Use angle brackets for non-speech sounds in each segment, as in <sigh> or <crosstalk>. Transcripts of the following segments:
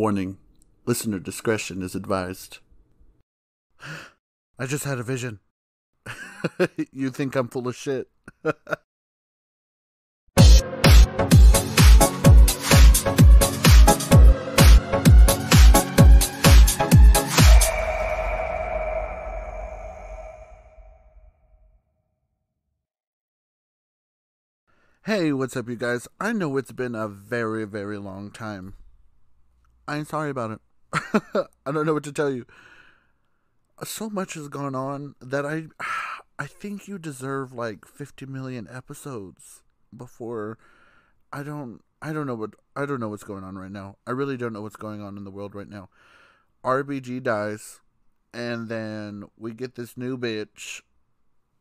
Warning listener discretion is advised. I just had a vision. <laughs> you think I'm full of shit. <laughs> Hey, what's up, you guys? I know it's been a very, very long time. I'm sorry about it. <laughs> I don't know what to tell you. So much has gone on that I, <sighs> I think you deserve like 50 million episodes before. I don't. I don't know what. I don't know what's going on right now. I really don't know what's going on in the world right now. RBG dies, and then we get this new bitch.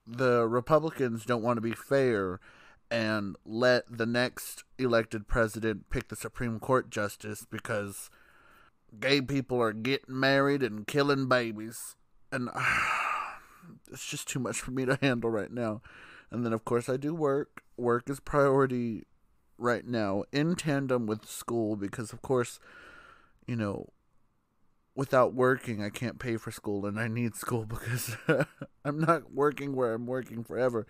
The Republicans don't want to be fair and let the next elected president pick the Supreme Court justice because gay people are getting married and killing babies. And uh, <sighs> it's just too much for me to handle right now. And then, of course, I do work. Work is priority right now in tandem with school because, of course, you know, without working, I can't pay for school and I need school <laughs> because I'm not working where I'm working forever.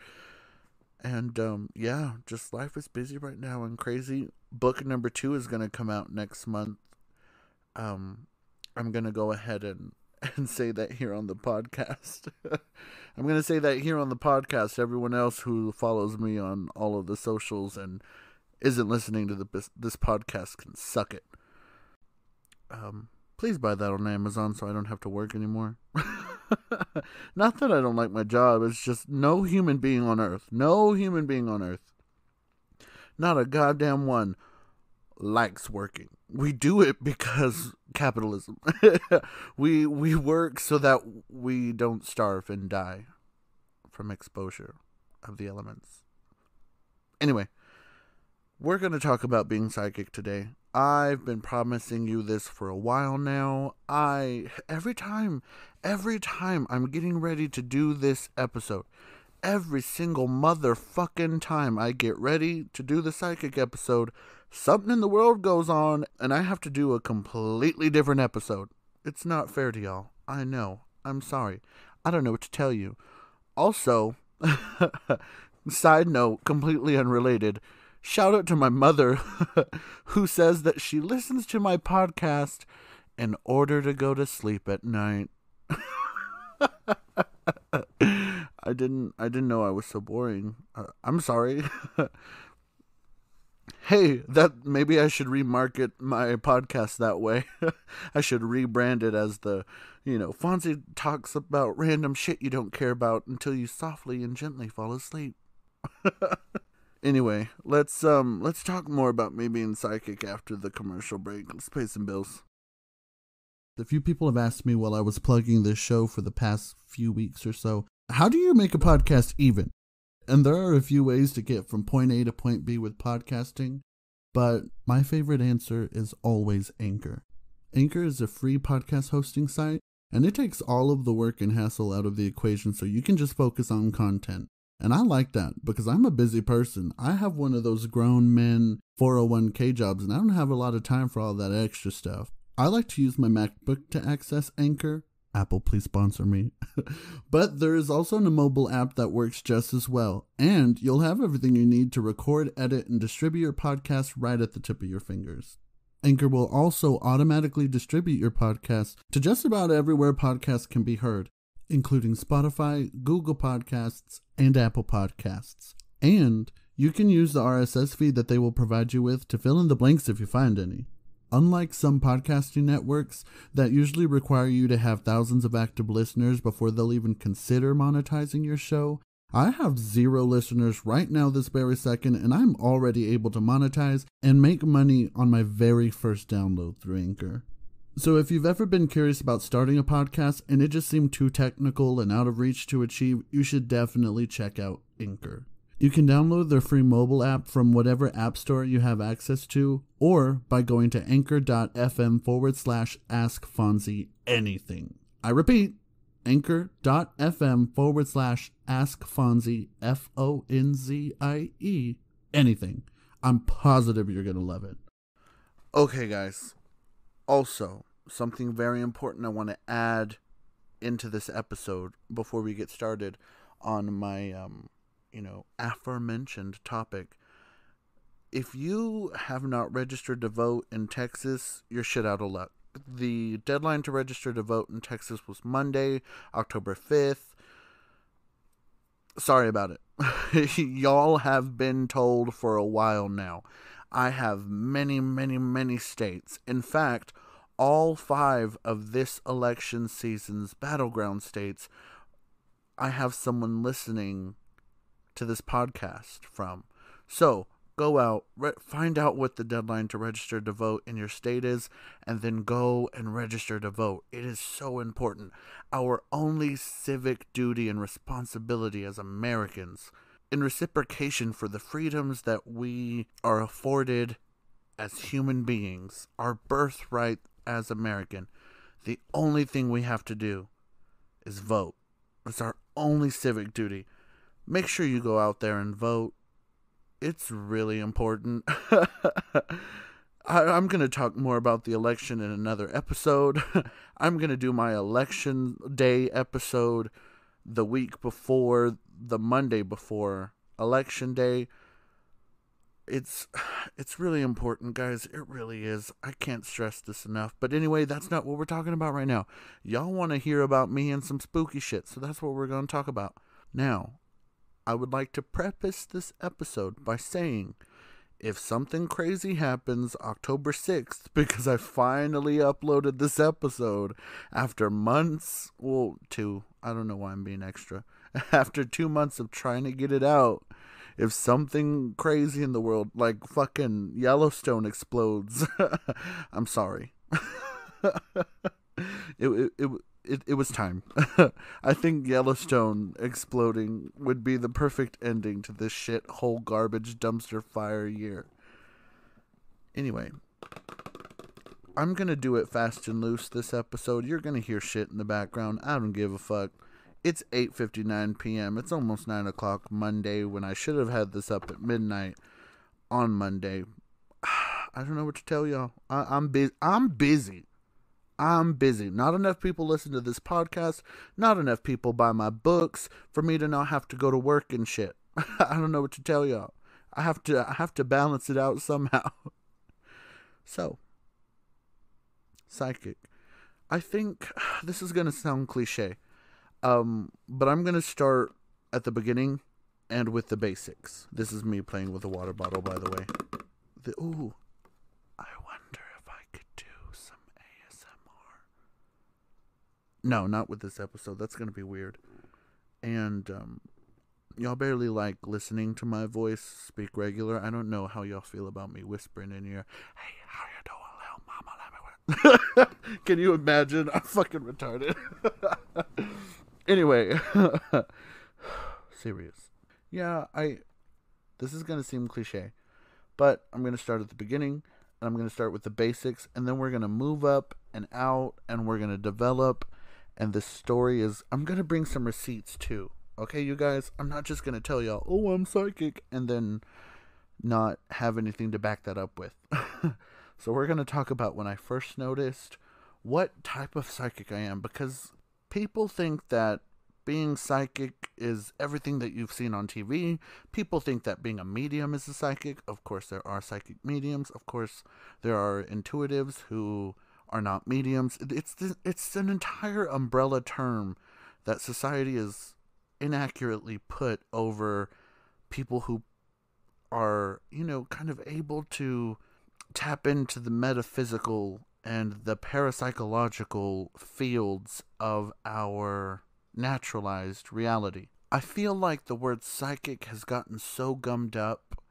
And um, yeah, just life is busy right now and crazy. Book number two is gonna come out next month. Um, I'm gonna go ahead and <laughs> and say that here on the podcast. <laughs> I'm gonna say that here on the podcast. Everyone else who follows me on all of the socials and isn't listening to the this podcast can suck it. Um, please buy that on Amazon so I don't have to work anymore. <laughs> Not that I don't like my job, it's just no human being on earth, no human being on earth, not a goddamn one likes working. We do it because capitalism. <laughs> we we work so that we don't starve and die from exposure of the elements. Anyway, we're going to talk about being psychic today. I've been promising you this for a while now. I every time every time I'm getting ready to do this episode, every single motherfucking time I get ready to do the psychic episode, something in the world goes on and I have to do a completely different episode. It's not fair to y'all. I know. I'm sorry. I don't know what to tell you. Also, <laughs> side note, completely unrelated Shout out to my mother, <laughs> who says that she listens to my podcast in order to go to sleep at night. <laughs> I didn't I didn't know I was so boring. Uh, I'm sorry. Hey, that maybe I should remarket my podcast that way. <laughs> I should rebrand it as the, you know, Fonzie talks about random shit you don't care about until you softly and gently fall asleep. <laughs> Anyway, let's um let's talk more about me being psychic after the commercial break. Let's pay some bills. A few people have asked me while I was plugging this show for the past few weeks or so, how do you make a podcast even? And there are a few ways to get from point A to point B with podcasting, but my favorite answer is always Anchor. Anchor is a free podcast hosting site, and it takes all of the work and hassle out of the equation so you can just focus on content. And I like that because I'm a busy person. I have one of those grown men 401k jobs and I don't have a lot of time for all that extra stuff. I like to use my MacBook to access Anchor. Apple, please sponsor me. <laughs> but there is also a mobile app that works just as well. And you'll have everything you need to record, edit, and distribute your podcast right at the tip of your fingers. Anchor will also automatically distribute your podcast to just about everywhere podcasts can be heard including Spotify, Google Podcasts, and Apple Podcasts. And you can use the RSS feed that they will provide you with to fill in the blanks if you find any. Unlike some podcasting networks that usually require you to have thousands of active listeners before they'll even consider monetizing your show, I have zero listeners right now, this very second, and I'm already able to monetize and make money on my very first download through Anchor. So, if you've ever been curious about starting a podcast and it just seemed too technical and out of reach to achieve, you should definitely check out Anchor. You can download their free mobile app from whatever app store you have access to, or by going to anchor.fm forward slash ask Fonzie anything. I repeat, anchor.fm forward slash ask Fonzie, F O N Z I E, anything. I'm positive you're going to love it. Okay, guys Also, something very important I want to add into this episode before we get started on my um, you know, aforementioned topic. If you have not registered to vote in Texas, you're shit out of luck. The deadline to register to vote in Texas was Monday, October 5th. Sorry about it. <laughs> Y'all have been told for a while now. I have many, many, many states. In fact, all five of this election season's battleground states, I have someone listening to this podcast from. So go out, re- find out what the deadline to register to vote in your state is, and then go and register to vote. It is so important. Our only civic duty and responsibility as Americans, in reciprocation for the freedoms that we are afforded as human beings, our birthright as American, the only thing we have to do is vote. It's our only civic duty make sure you go out there and vote. It's really important. <laughs> I, am going to talk more about the election in another episode. <laughs> I'm going to do my election day episode the week before, the Monday before election day. It's <sighs> it's really important, guys. It really is. I can't stress this enough. But anyway, that's not what we're talking about right now. Y'all want to hear about me and some spooky shit, so that's what we're going to talk about. Now, I would like to preface this episode by saying if something crazy happens October 6th, <laughs> because I finally uploaded this episode after months, well, two, I don't know why I'm being extra, <laughs> after two months of trying to get it out, if something crazy in the world, like fucking Yellowstone explodes, <laughs> I'm sorry. it, it, it, it was time. <laughs> I think Yellowstone exploding would be the perfect ending to this shit whole garbage dumpster fire year. Anyway, I'm gonna do it fast and loose this episode. You're gonna hear shit in the background. I don't give a fuck. It's 8:59 p.m. It's almost nine o'clock Monday when I should have had this up at midnight on Monday. <sighs> I don't know what to tell y'all. I, I'm busy. I'm busy. I'm busy. Not enough people listen to this podcast. Not enough people buy my books for me to not have to go to work and shit. <laughs> I don't know what to tell y'all. I have to I have to balance it out <laughs> somehow. so, psychic. I think <sighs> this is going to sound cliche. Um, but I'm going to start at the beginning and with the basics. This is me playing with a water bottle by the way. The ooh, No, not with this episode. That's gonna be weird. And um, y'all barely like listening to my voice speak regular. I don't know how y'all feel about me whispering in your, "Hey, how you doing, little mama?" Let me <laughs> Can you imagine? I'm fucking retarded. <laughs> anyway, <laughs> serious. Yeah, I. This is gonna seem cliche, but I'm gonna start at the beginning. And I'm gonna start with the basics, and then we're gonna move up and out, and we're gonna develop and the story is I'm gonna bring some receipts too. Okay, you guys, I'm not just gonna tell y'all, oh, I'm psychic, and then not have anything to back that up with. <laughs> so we're gonna talk about when I first noticed what type of psychic I am because people think that being psychic is everything that you've seen on TV. People think that being a medium is a psychic. Of course, there are psychic mediums. Of course, there are intuitives who are not mediums. It's it's an entire umbrella term that society is inaccurately put over people who are, you know, kind of able to tap into the metaphysical and the parapsychological fields of our naturalized reality. I feel like the word psychic has gotten so gummed up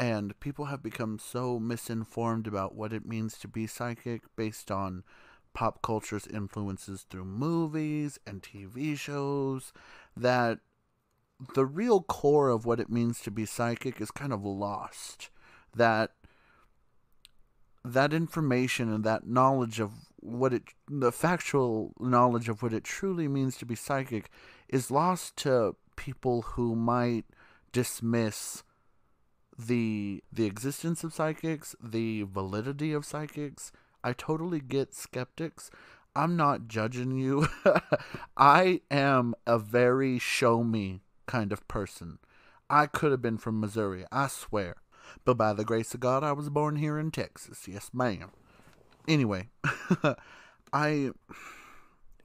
and people have become so misinformed about what it means to be psychic based on pop culture's influences through movies and TV shows that the real core of what it means to be psychic is kind of lost. That that information and that knowledge of what it the factual knowledge of what it truly means to be psychic is lost to people who might dismiss the the existence of psychics, the validity of psychics, I totally get skeptics. I'm not judging you. <laughs> I am a very show me kind of person. I could have been from Missouri, I swear. But by the grace of God, I was born here in Texas. Yes, ma'am. Anyway, <laughs> I.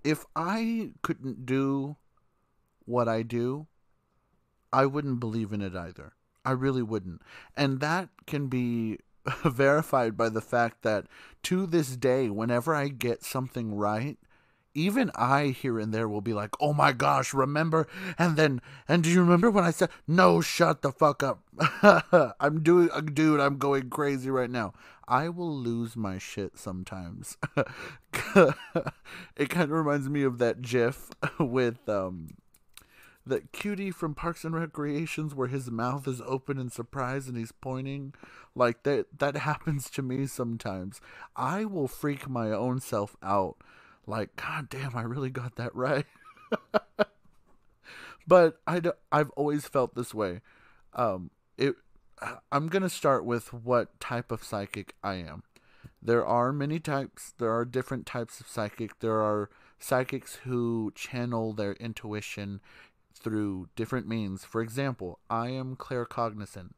If I couldn't do what I do, I wouldn't believe in it either. I really wouldn't. And that can be <laughs> verified by the fact that to this day, whenever I get something right, even I here and there will be like, oh my gosh, remember? And then, and do you remember when I said, no, shut the fuck up? <laughs> I'm doing, dude, I'm going crazy right now. I will lose my shit sometimes. <laughs> it kind of reminds me of that GIF with, um, that cutie from Parks and Recreations where his mouth is open in surprise and he's pointing like that that <laughs> happens to me sometimes. I will freak my own self out like god damn I really got that right. <laughs> but I I've always felt this way. Um it I'm going to start with what type of psychic I am. There are many types. There are different types of psychic. There are psychics who channel their intuition through different means. For example, I am claircognizant.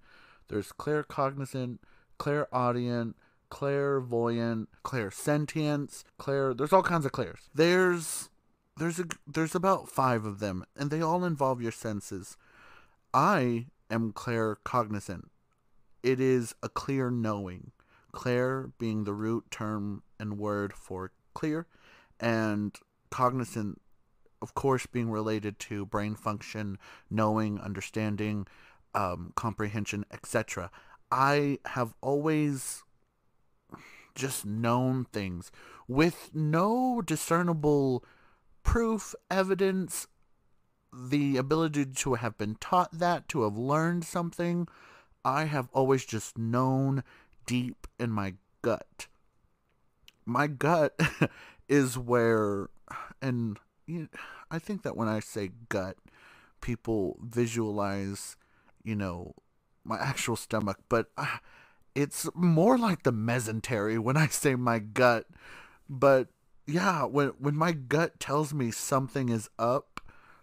There's claircognizant, clairaudient, clairvoyant, clairsentience, clair. There's all kinds of clairs. There's there's a there's about five of them, and they all involve your senses. I am claircognizant. It is a clear knowing. Clair being the root term and word for clear, and cognizant of course, being related to brain function, knowing, understanding, um, comprehension, etc. I have always just known things with no discernible proof, evidence, the ability to have been taught that, to have learned something. I have always just known deep in my gut. My gut <laughs> is where, and you, I think that when I say gut, people visualize, you know, my actual stomach, but uh, it's more like the mesentery when I say my gut. But yeah, when when my gut tells me something is up,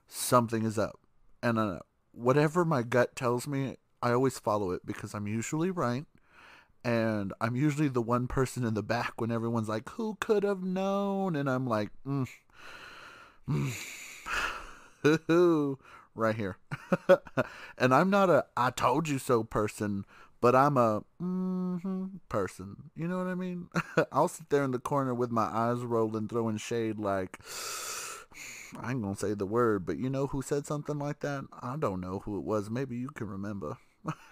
something is up, and uh, whatever my gut tells me, I always follow it because I'm usually right. And I'm usually the one person in the back when everyone's like, "Who could have known?" And I'm like, mm, <sighs> right here. <laughs> and I'm not a I told you so person, but I'm a mm-hmm person. You know what I mean? <laughs> I'll sit there in the corner with my eyes rolling, throwing shade like <sighs> I ain't gonna say the word, but you know who said something like that? I don't know who it was. Maybe you can remember.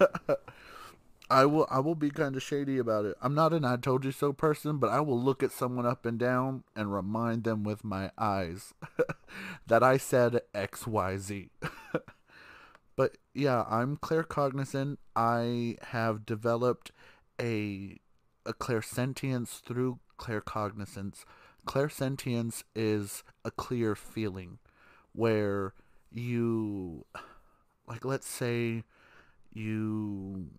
<laughs> I will I will be kind of shady about it. I'm not an I told you so person, but I will look at someone up and down and remind them with my eyes <laughs> that I said XYZ. <laughs> but yeah, I'm claircognizant. I have developed a a clairsentience through claircognizance. Clairsentience is a clear feeling where you like let's say you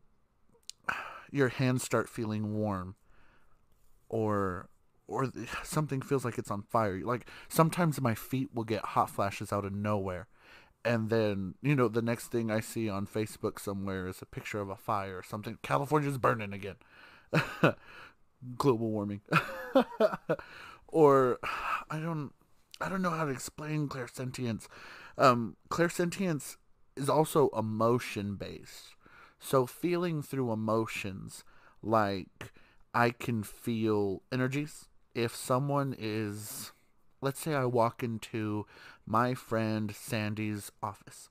your hands start feeling warm or or something feels like it's on fire. Like sometimes my feet will get hot flashes out of nowhere. And then you know the next thing i see on facebook somewhere is a picture of a fire or something. California's burning again. <laughs> Global warming. <laughs> Or i don't i don't know how to explain clairsentience. Um clairsentience is also emotion based so feeling through emotions, like I can feel energies. If someone is, let's say I walk into my friend Sandy's office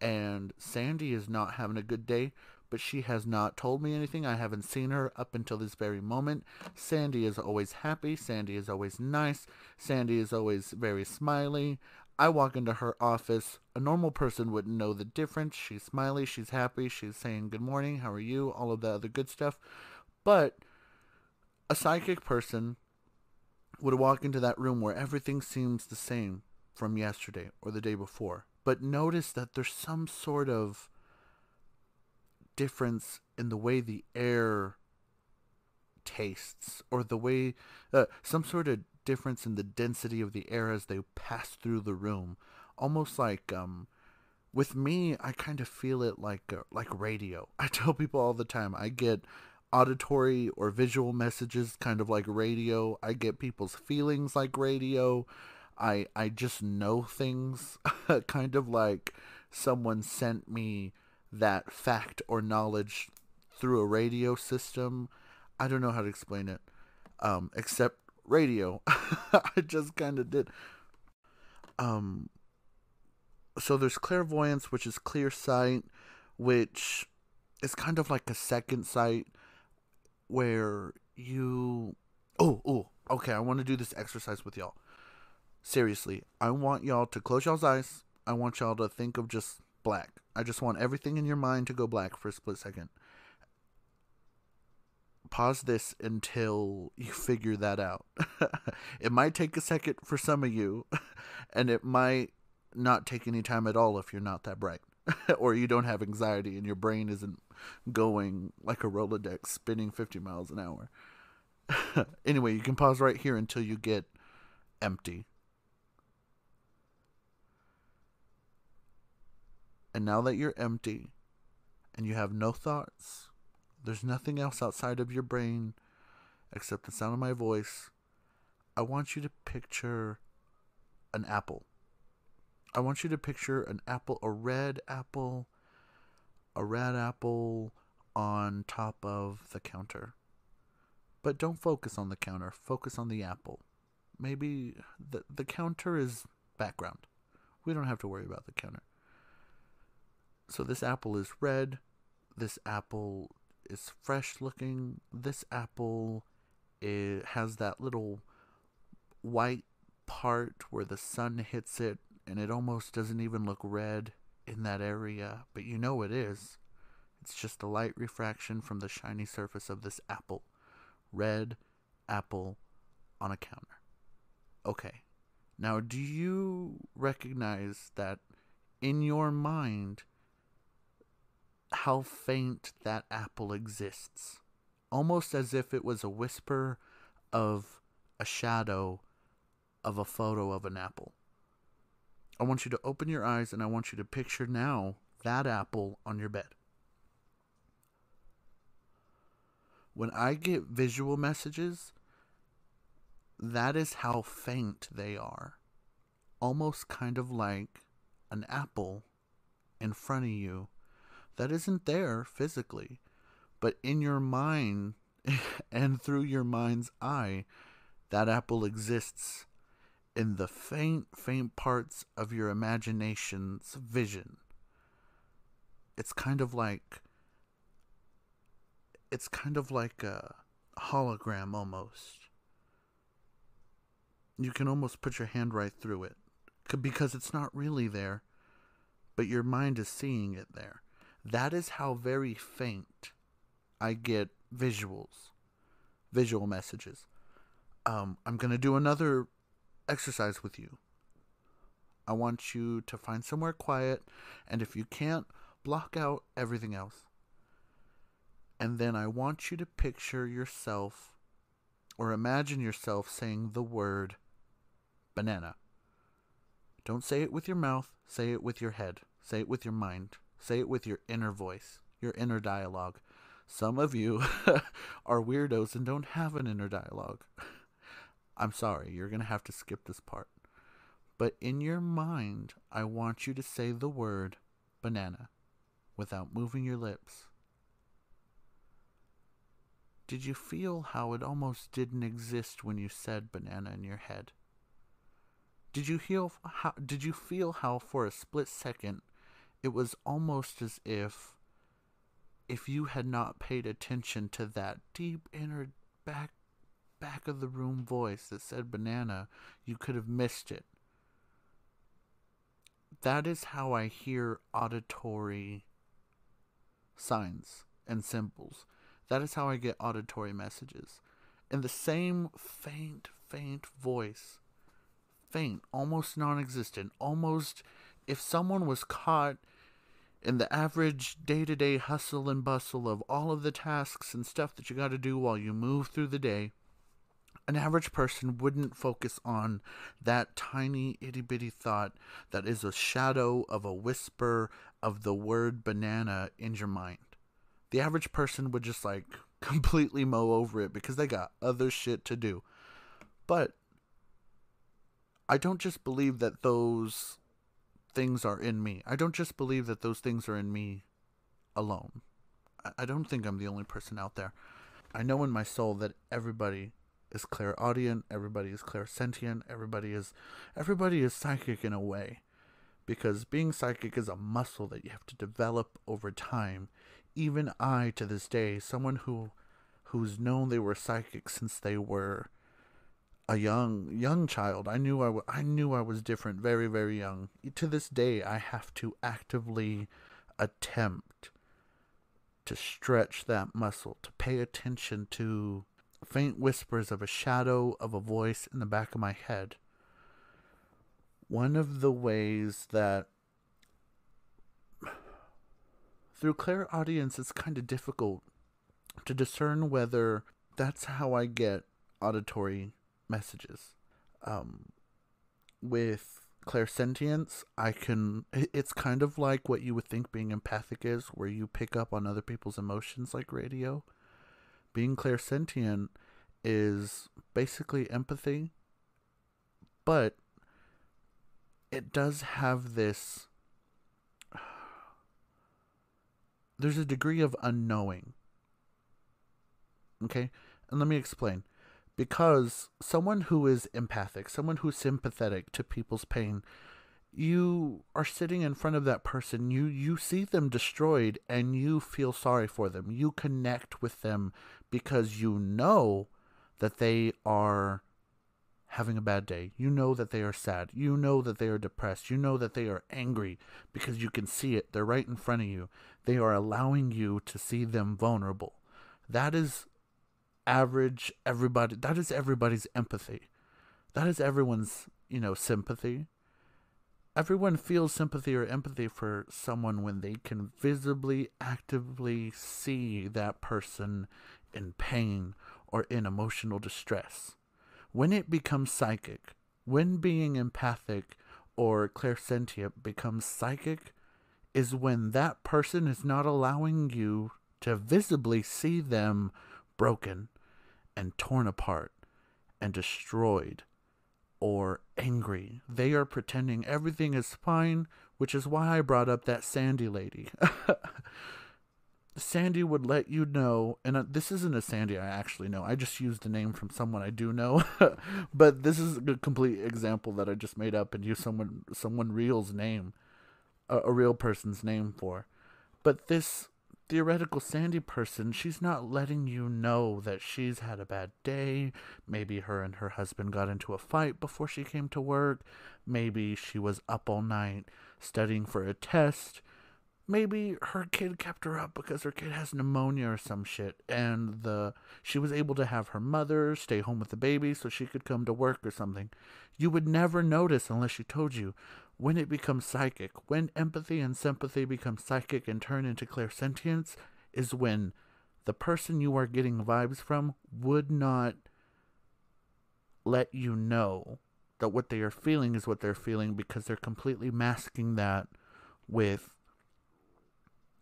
and Sandy is not having a good day, but she has not told me anything. I haven't seen her up until this very moment. Sandy is always happy. Sandy is always nice. Sandy is always very smiley. I walk into her office. A normal person wouldn't know the difference. She's smiley, she's happy, she's saying good morning, how are you, all of the other good stuff. But a psychic person would walk into that room where everything seems the same from yesterday or the day before. But notice that there's some sort of difference in the way the air tastes or the way uh, some sort of difference in the density of the air as they pass through the room. Almost like um with me i kind of feel it like uh, like radio. <laughs> I tell people all the time i get auditory or visual messages kind of like radio. I get people's feelings like radio. I i just know things <laughs> kind of like someone sent me that fact or knowledge through a radio system. I don't know how to explain it, um, except radio. <laughs> I just kind of did. Um, so there's clairvoyance, which is clear sight, which is kind of like a second sight where you. Oh, oh, okay. I want to do this exercise with y'all. Seriously, I want y'all to close y'all's eyes. I want y'all to think of just black. I just want everything in your mind to go black for a split second pause this until you figure that out. <laughs> it might take a second for some of you, <laughs> and it might not take any time at all if you're not that bright. <laughs> or you don't have anxiety and your brain isn't going like a Rolodex spinning 50 miles an hour. anyway, you can pause right here until you get empty. And now that you're empty and you have no thoughts, there's nothing else outside of your brain except the sound of my voice. I want you to picture an apple. I want you to picture an apple, a red apple, a red apple on top of the counter. But don't focus on the counter, focus on the apple. Maybe the, the counter is background. We don't have to worry about the counter. So this apple is red. This apple is fresh looking. This apple it has that little white part where the sun hits it and it almost doesn't even look red in that area, but you know it is. It's just a light refraction from the shiny surface of this apple. Red apple on a counter. Okay. Now, do you recognize that in your mind how faint that apple exists, almost as if it was a whisper of a shadow of a photo of an apple. I want you to open your eyes and I want you to picture now that apple on your bed. When I get visual messages, that is how faint they are. Almost kind of like an apple in front of you that isn't there physically, but in your mind <laughs> and through your mind's eye, that apple exists in the faint, faint parts of your imagination's vision. It's kind of like it's kind of like a hologram almost. You can almost put your hand right through it because it's not really there, but your mind is seeing it there. That is how very faint I get visuals, visual messages. Um, I'm going to do another exercise with you. I want you to find somewhere quiet, and if you can't, block out everything else. And then I want you to picture yourself or imagine yourself saying the word banana. Don't say it with your mouth, say it with your head, say it with your mind. Say it with your inner voice, your inner dialogue. Some of you <laughs> are weirdos and don't have an inner dialogue. I'm sorry, you're going to have to skip this part. But in your mind, I want you to say the word banana without moving your lips. Did you feel how it almost didn't exist when you said banana in your head? Did you feel how did you feel how for a split second it was almost as if if you had not paid attention to that deep inner back back of the room voice that said banana, you could have missed it. That is how I hear auditory signs and symbols. That is how I get auditory messages. In the same faint, faint voice. Faint, almost non existent, almost if someone was caught in the average day to day hustle and bustle of all of the tasks and stuff that you got to do while you move through the day, an average person wouldn't focus on that tiny itty bitty thought that is a shadow of a whisper of the word banana in your mind. The average person would just like <laughs> completely mow over it because they got other shit to do. But I don't just believe that those things are in me. I don't just believe that those things are in me alone. I don't think I'm the only person out there. I know in my soul that everybody is clairaudient, everybody is clairsentient, everybody is everybody is psychic in a way. Because being psychic is a muscle that you have to develop over time. Even I to this day, someone who who's known they were psychic since they were a young young child. I knew I, w- I knew I was different very very young. To this day I have to actively attempt to stretch that muscle, to pay attention to faint whispers of a shadow of a voice in the back of my head. One of the ways that through clairaudience it's kind of difficult to discern whether that's how I get auditory messages. Um, with clairsentience, I can. It's kind of like what you would think being empathic is, where you pick up on other people's emotions like radio being clairsentient is basically empathy, but it does have this. <sighs> There's a degree of unknowing. Okay? And let me explain. Because someone who is empathic, someone who's sympathetic to people's pain, you are sitting in front of that person you you see them destroyed and you feel sorry for them. You connect with them because you know that they are having a bad day. You know that they are sad. You know that they are depressed. You know that they are angry because you can see it. They're right in front of you. They are allowing you to see them vulnerable. That is average everybody that is everybody's empathy that is everyone's you know sympathy Everyone feels sympathy or empathy for someone when they can visibly, actively see that person in pain or in emotional distress. When it becomes psychic, when being empathic or clairsentient becomes psychic, is when that person is not allowing you to visibly see them broken and torn apart and destroyed or angry. They are pretending everything is fine, which is why I brought up that Sandy lady. <laughs> Sandy would let you know, and uh, this isn't a Sandy I actually know. I just used the name from someone I do know, <laughs> but this is a complete example that I just made up and used someone someone real's name, a, a real person's name for. But this theoretical Sandy person, she's not letting you know that she's had a bad day. Maybe her and her husband got into a fight before she came to work. Maybe she was up all night studying for a test. Maybe her kid kept her up because her kid has pneumonia or some shit and the she was able to have her mother stay home with the baby so she could come to work or something. You would never notice unless she told you when it becomes psychic, when empathy and sympathy become psychic and turn into clairsentience, is when the person you are getting vibes from would not let you know that what they are feeling is what they're feeling because they're completely masking that with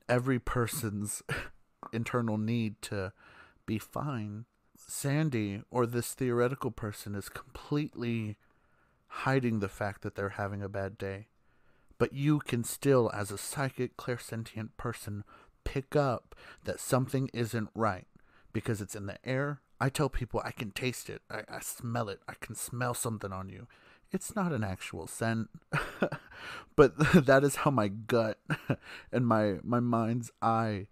every person's <laughs> internal need to be fine. Sandy, or this theoretical person, is completely hiding the fact that they're having a bad day. But you can still, as a psychic, clairsentient person, pick up that something isn't right because it's in the air. I tell people I can taste it, I, I smell it, I can smell something on you. It's not an actual scent, <laughs> but <laughs> that is how my gut <laughs> and my my mind's eye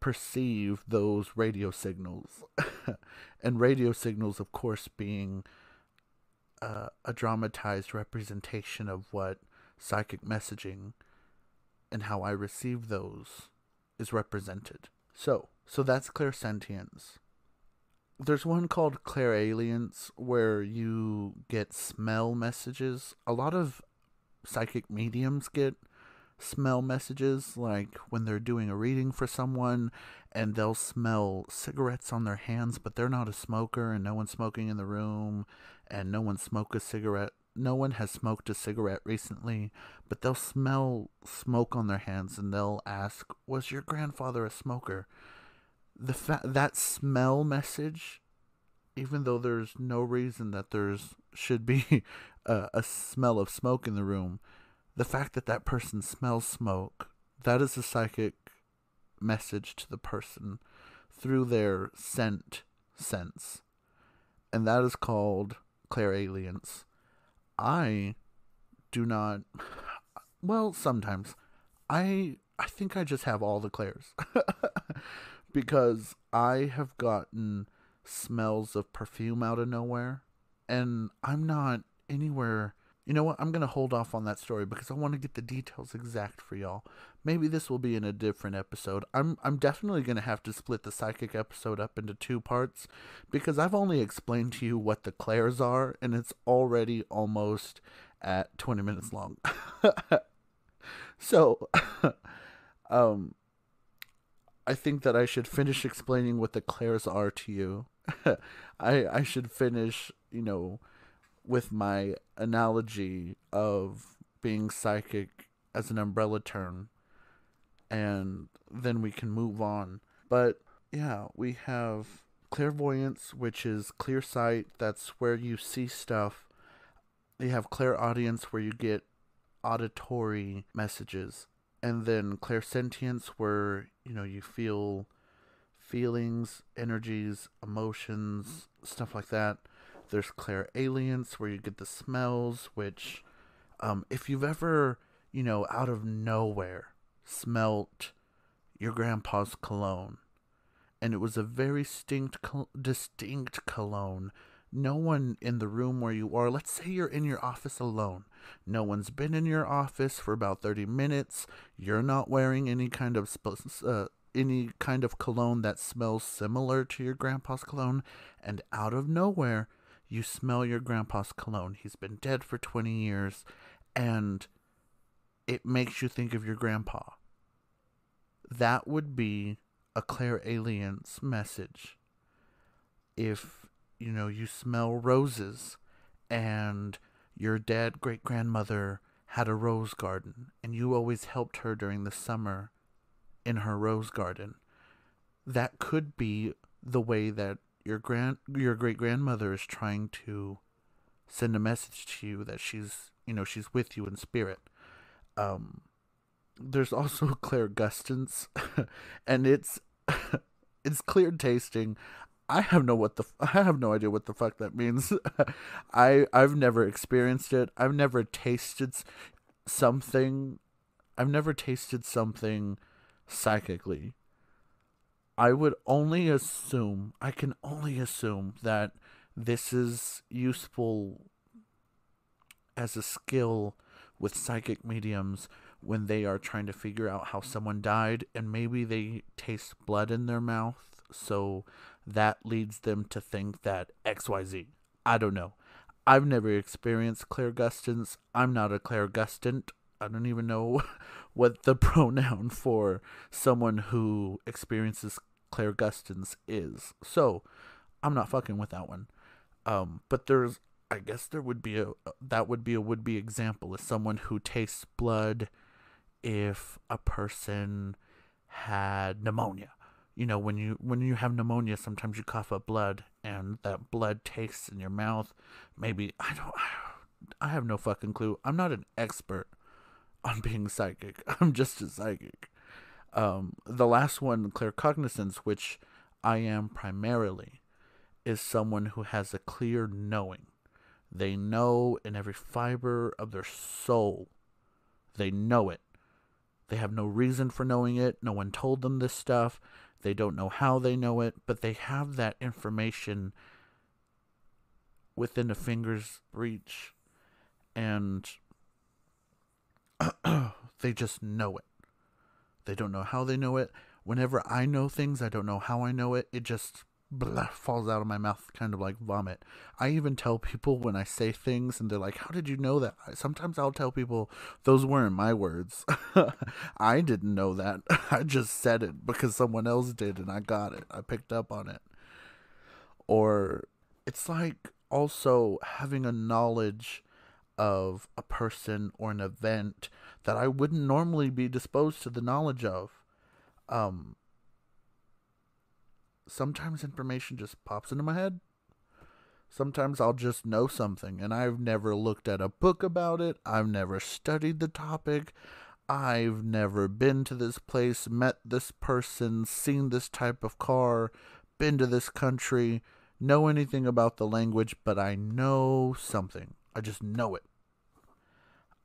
perceive those radio signals. and radio signals, of course, being a dramatized representation of what psychic messaging and how I receive those is represented. So, so that's clairsentience. There's one called clairalience where you get smell messages. A lot of psychic mediums get smell messages, like when they're doing a reading for someone and they'll smell cigarettes on their hands, but they're not a smoker and no one's smoking in the room and no one smoked a cigarette. No one has smoked a cigarette recently, but they'll smell smoke on their hands and they'll ask, "Was your grandfather a smoker?" The fa- that smell message, even though there's no reason that there's should be <laughs> a, a smell of smoke in the room, the fact that that person smells smoke, that is a psychic message to the person through their scent sense. And that is called clairalience. I do not well, sometimes. I I think I just have all the clairs. <laughs> because I have gotten smells of perfume out of nowhere and I'm not anywhere you know what? I'm going to hold off on that story because I want to get the details exact for y'all. Maybe this will be in a different episode. I'm I'm definitely going to have to split the psychic episode up into two parts because I've only explained to you what the clairs are and it's already almost at 20 minutes long. <laughs> so <laughs> um I think that I should finish explaining what the clairs are to you. <laughs> I I should finish, you know, with my analogy of being psychic as an umbrella term and then we can move on. But yeah we have clairvoyance which is clear sight. That's where you see stuff. You have clairaudience where you get auditory messages. And then clairsentience where you know you feel feelings energies emotions stuff like that there's clairalience, where you get the smells, which, um, if you've ever, you know, out of nowhere smelt your grandpa's cologne, and it was a very distinct, distinct cologne. No one in the room where you are, let's say you're in your office alone. No one's been in your office for about 30 minutes. You're not wearing any kind of uh, any kind of cologne that smells similar to your grandpa's cologne, and out of nowhere, you smell your grandpa's cologne. He's been dead for 20 years, and it makes you think of your grandpa. That would be a clairalience message. If, you know, you smell roses and your dead great grandmother had a rose garden and you always helped her during the summer in her rose garden, that could be the way that your grand your great grandmother is trying to send a message to you that she's you know she's with you in spirit. Um there's also <laughs> clairgustance <laughs> and it's <laughs> it's clear tasting. I have no what the i have no idea what the fuck that means. I i've never experienced it. I've never tasted something. I've never tasted something psychically I would only assume, I can only assume that this is useful as a skill with psychic mediums when they are trying to figure out how someone died and maybe they taste blood in their mouth. So that leads them to think that xyz i don't know. I've never experienced clairgustance. I'm not a clairgustant. I don't even know <laughs> what the pronoun for someone who experiences clairgustance is. So, I'm not fucking with that one. Um, but there's, I guess there would be a that would be a would be example is someone who tastes blood if a person had pneumonia. You know, when you when you have pneumonia, sometimes you cough up blood, and that blood tastes in your mouth. Maybe I don't. I have no fucking clue. I'm not an expert on being psychic. <laughs> I'm just a psychic. Um, the last one, claircognizance, which I am primarily, is someone who has a clear knowing. They know in every fiber of their soul. They know it. They have no reason for knowing it. No one told them this stuff. They don't know how they know it, but they have that information within a finger's reach. And <clears throat> they just know it. They don't know how they know it. Whenever I know things, I don't know how I know it. It just blah, falls out of my mouth, kind of like vomit. I even tell people when I say things and they're like, How did you know that? Sometimes I'll tell people those weren't my words. <laughs> I didn't know that. <laughs> I just said it because someone else did and I got it. I picked up on it. Or it's like also having a knowledge of a person or an event that I wouldn't normally be disposed to the knowledge of. Um, sometimes information just pops into my head. Sometimes I'll just know something, and I've never looked at a book about it. I've never studied the topic. I've never been to this place, met this person, seen this type of car, been to this country, know anything about the language, but I know something. I just know it.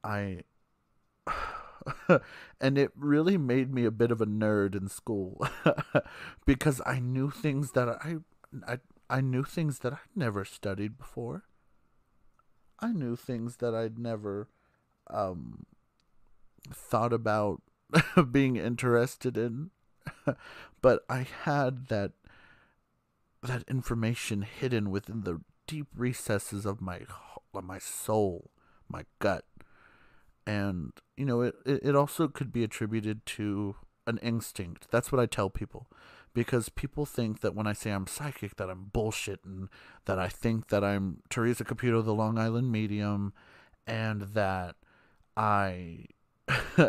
I <sighs> and it really made me a bit of a nerd in school <laughs> because I knew things that I, I I knew things that I'd never studied before. I knew things that I'd never um, thought about <laughs> being interested in, <laughs> but I had that that information hidden within the deep recesses of my my soul, my gut and you know it, it also could be attributed to an instinct. That's what i tell people because people think that when i say i'm psychic that i'm bullshit and that i think that i'm theresa caputo the long island medium and that i <laughs>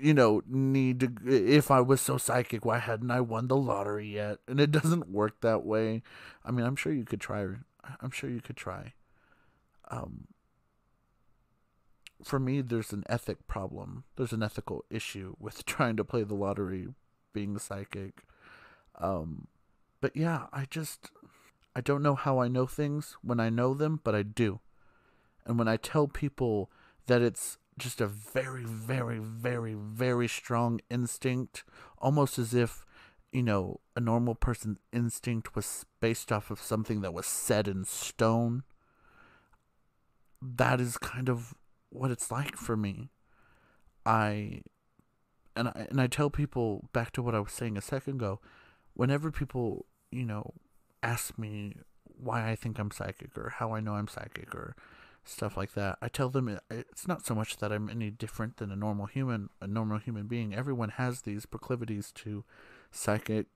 you know need to if i was so psychic why hadn't i won the lottery yet? And it doesn't work that way. I mean i'm sure you could try i'm sure you could try. Um for me, there's an ethic problem. There's an ethical issue <laughs> with trying to play the lottery, being psychic. Um, but yeah, I just I don't know how I know things when I know them, but I do. And when I tell people that it's just a very, very, very, very strong instinct, almost as if, you know, a normal person's instinct was based off of something that was set in stone. That is kind of what it's like for me. I and I and I tell people back to what I was saying a second ago, whenever people, you know, ask me why I think I'm psychic or how I know I'm psychic or stuff like that, I tell them it's not so much that I'm any different than a normal human, a normal human being. Everyone has these proclivities to psychic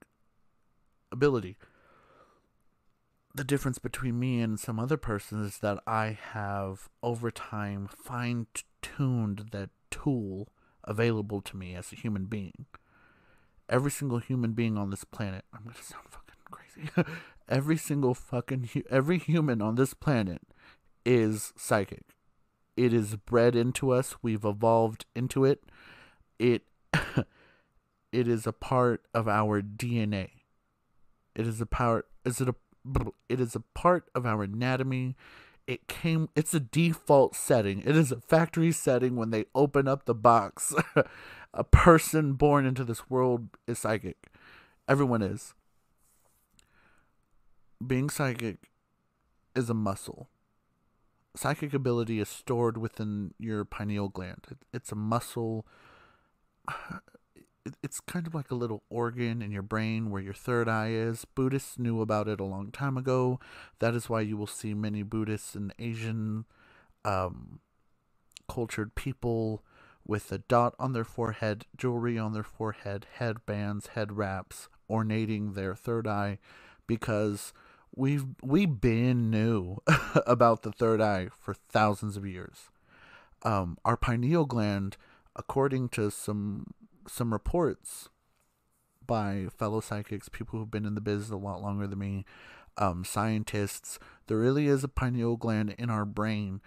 ability the difference between me and some other persons is that I have over time fine tuned that tool available to me as a human being. Every single human being on this planet, I'm gonna sound fucking crazy. <laughs> every single fucking hu- every human on this planet is psychic. It is bred into us. We've evolved into it. It <laughs> it is a part of our DNA. It is a part. Is it a it is a part of our anatomy. It came it's a default setting. It is a factory setting when they open up the box. <laughs> a person born into this world is psychic. Everyone is. Being psychic is a muscle. Psychic ability is stored within your pineal gland. It's a muscle it's kind of like a little organ in your brain where your third eye is. Buddhists knew about it a long time ago. That is why you will see many Buddhists and Asian um, cultured people with a dot on their forehead, jewelry on their forehead, headbands, head wraps, ornating their third eye, because we've we been knew <laughs> about the third eye for thousands of years. Um, our pineal gland, according to some some reports by fellow psychics, people who've been in the biz a lot longer than me, um, scientists. There really is a pineal gland in our brain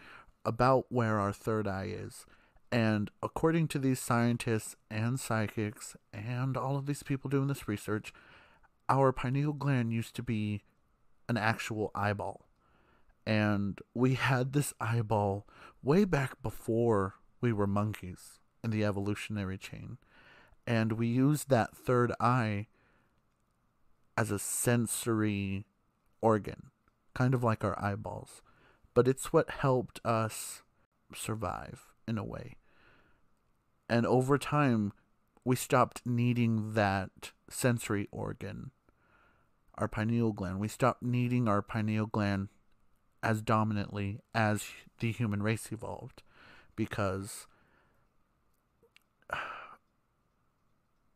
about where our third eye is. And according to these scientists and psychics and all of these people doing this research, our pineal gland used to be an actual eyeball. And we had this eyeball way back before we were monkeys in the evolutionary chain and we use that third eye as a sensory organ, kind of like our eyeballs. But it's what helped us survive in a way. And over time, we stopped needing that sensory organ. our pineal gland. We stopped needing our pineal gland as dominantly as the human race evolved because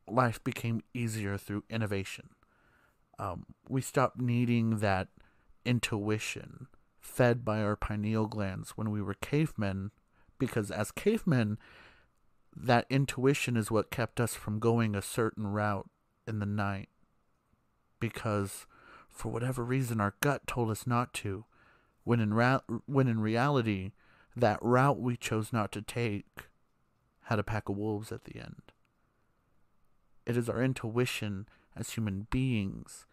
life became easier through innovation. Um, we stopped needing that intuition fed by our pineal glands when we were cavemen because as cavemen that intuition is what kept us from going a certain route in the night because for whatever reason our gut told us not to when in ra- when in reality that route we chose not to take had a pack of wolves at the end it is our intuition as human beings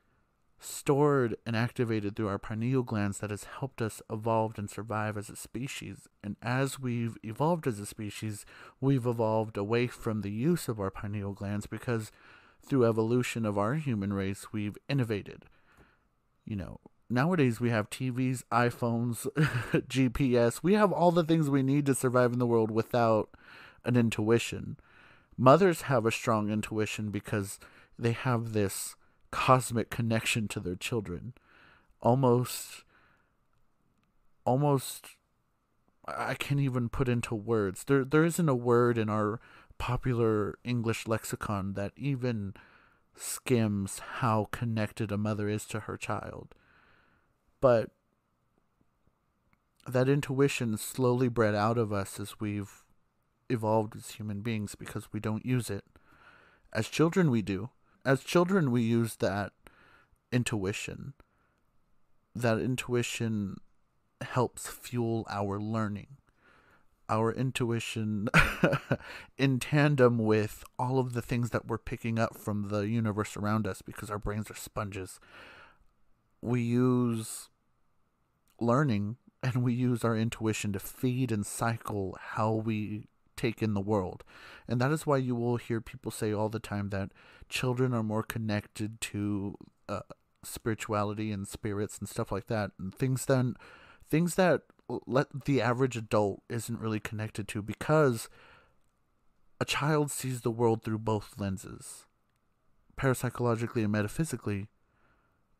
stored and activated through our pineal glands that has helped us evolve and survive as a species. And as we've evolved as a species, we've evolved away from the use of our pineal glands because through evolution of our human race, we've innovated. You know, nowadays we have TVs, iPhones, <laughs> GPS. We have all the things we need to survive in the world without an intuition. Mothers have a strong intuition because they have this cosmic connection to their children. Almost, almost, I can't even put into words. There, there isn't a word in our popular English lexicon that even skims how connected a mother is to her child. But that intuition slowly bred out of us as we've evolved as human beings because we don't use it. As children, we do. As children we use that intuition. That intuition helps fuel our learning. Our intuition <laughs> in tandem with all of the things that we're picking up from the universe around us because our brains are sponges. We use learning and we use our intuition to feed and cycle how we take in the world. And that is why you will hear people say all the time that children are more connected to uh, spirituality and spirits and stuff like that, and things then things that let the average adult isn't really connected to because a child sees the world through both lenses, parapsychologically and metaphysically.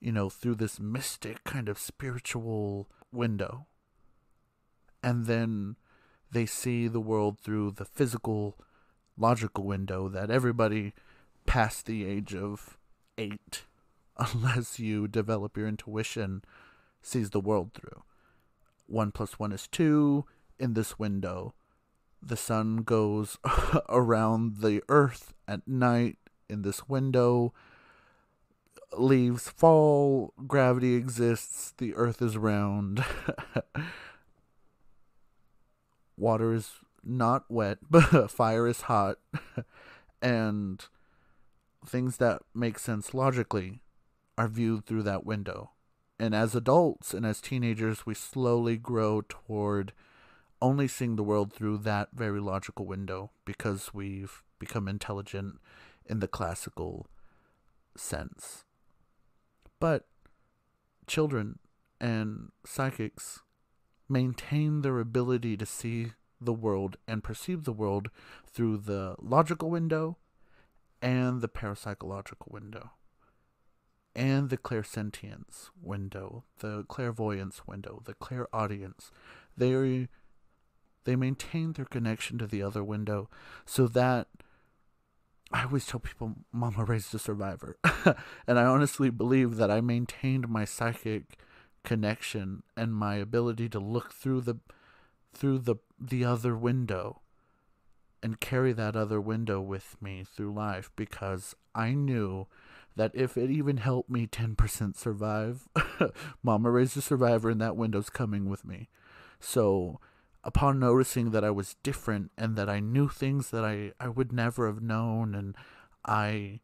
You know, through this mystic kind of spiritual window. And then they see the world through the physical, logical window that everybody past the age of eight, <laughs> unless you develop your intuition, sees the world through. One plus one is two in this window. The sun goes <laughs> around the earth at night in this window. Leaves fall, gravity exists, the earth is round. <laughs> water is not wet, <laughs> but fire is hot, <laughs> and things that make sense logically are viewed through that window. And as adults and as teenagers, we slowly grow toward only seeing the world through that very logical window because we've become intelligent in the classical sense. But children and psychics maintain their ability to see the world and perceive the world through the logical window and the parapsychological window and the clairsentience window, the clairvoyance window, the clairaudience. They they maintain their connection to the other window so that I always tell people mama raised a survivor. <laughs> and I honestly believe that I maintained my psychic connection and my ability to look through the through the the other window and carry that other window with me through life because I knew that if it even helped me 10% survive, <laughs> Mama raised a survivor and that window's coming with me. So, upon noticing that I was different and that I knew things that I, I would never have known and I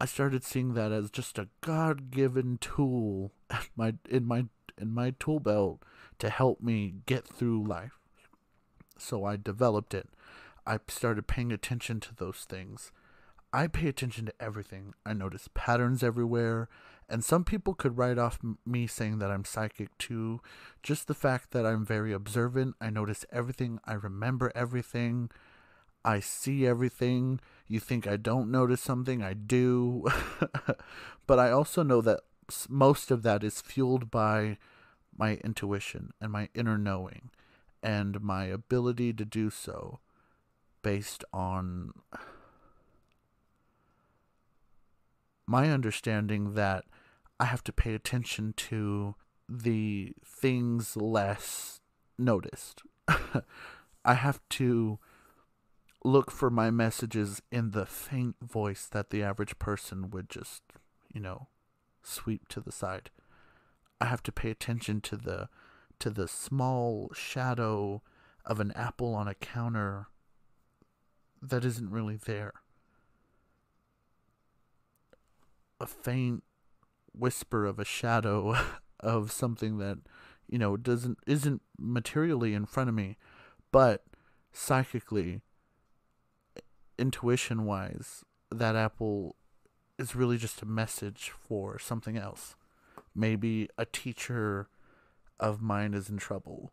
I started seeing that as just a God-given tool my in my in my tool belt to help me get through life. So I developed it. I started paying attention to those things. I pay attention to everything. I notice patterns everywhere. And some people could write off me saying that I'm psychic too. Just the fact that I'm very observant. I notice everything. I remember everything. I see everything. You think I don't notice something, I do. <laughs> but I also know that most of that is fueled by my intuition and my inner knowing and my ability to do so based on my understanding that I have to pay attention to the things less noticed. <laughs> I have to look for my messages in the faint voice that the average person would just, you know, sweep to the side. I have to pay attention to the to the small shadow of an apple on a counter that isn't really there. A faint whisper of a shadow <laughs> of something that, you know, doesn't isn't materially in front of me, but psychically intuition wise, that apple is really just a message for something else. Maybe a teacher of mine is in trouble.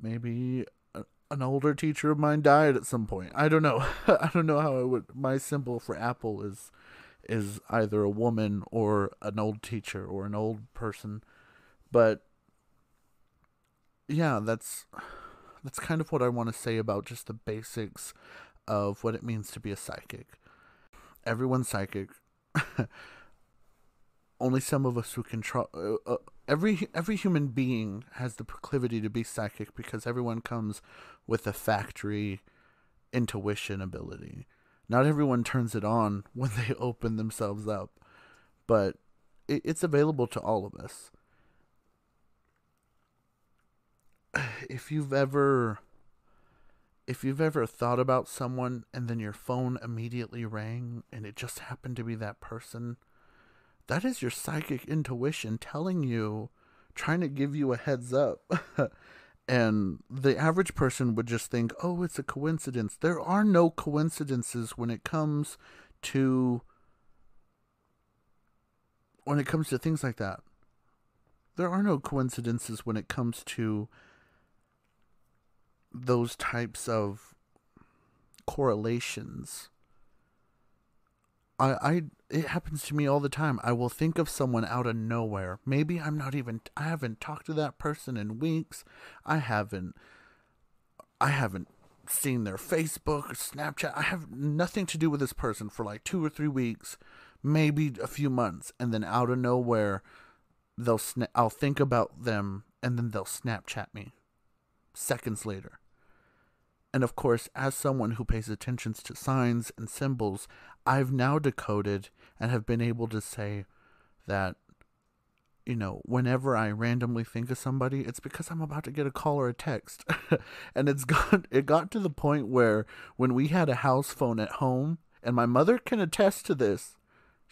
Maybe a, an older teacher of mine died at some point. I don't know. <laughs> I don't know how I would. My symbol for apple is is either a woman or an old teacher or an old person. But yeah, that's that's kind of what I want to say about just the basics of what it means to be a psychic. Everyone's psychic. <laughs> Only some of us who can try. Uh, uh, every every human being has the proclivity to be psychic because everyone comes with a factory intuition ability. Not everyone turns it on <laughs> when they open themselves up, but it, it's available to all of us. <sighs> If you've ever if you've ever thought about someone and then your phone immediately rang and it just happened to be that person, that is your psychic intuition telling you, trying to give you a heads up. <laughs> and the average person would just think, oh, it's a coincidence. There are no coincidences when it comes to when it comes to things like that. There are no coincidences when it comes to those types of correlations. I, I it happens to me all the time. I will think of someone out of nowhere. Maybe I'm not even I haven't talked to that person in weeks. I haven't I haven't seen their Facebook, or Snapchat. I have nothing to do with this person for like 2 or 3 weeks, maybe a few months, and then out of nowhere they'll sna- I'll think about them and then they'll Snapchat me seconds later. And of course, as someone who pays attention to signs and symbols, I've now decoded and have been able to say that, you know, whenever I randomly think of somebody, it's because I'm about to get a call or a text. <laughs> and it's <laughs> got it got to the point where when we had a house phone at home, and my mother can attest to this,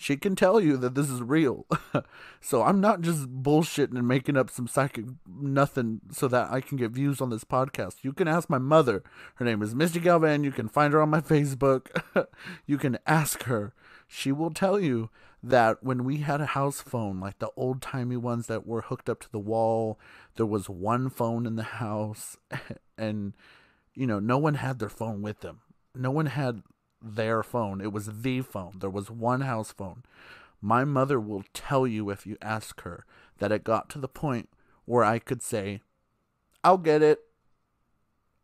she can tell you that this is real. <laughs> so I'm not just bullshitting and making up some psychic nothing so that I can get views on this podcast. You can ask my mother. Her name is Misty Galvan. You can find her on my Facebook. <laughs> you can ask her. She will tell you that when we had a house phone, like the old timey ones that were hooked up to the wall, there was one phone in the house, <laughs> and you know, no one had their phone with them. No one had their phone. It was the phone. There was one house phone. My mother will tell you if you ask her that it got to the point where I could say, I'll get it.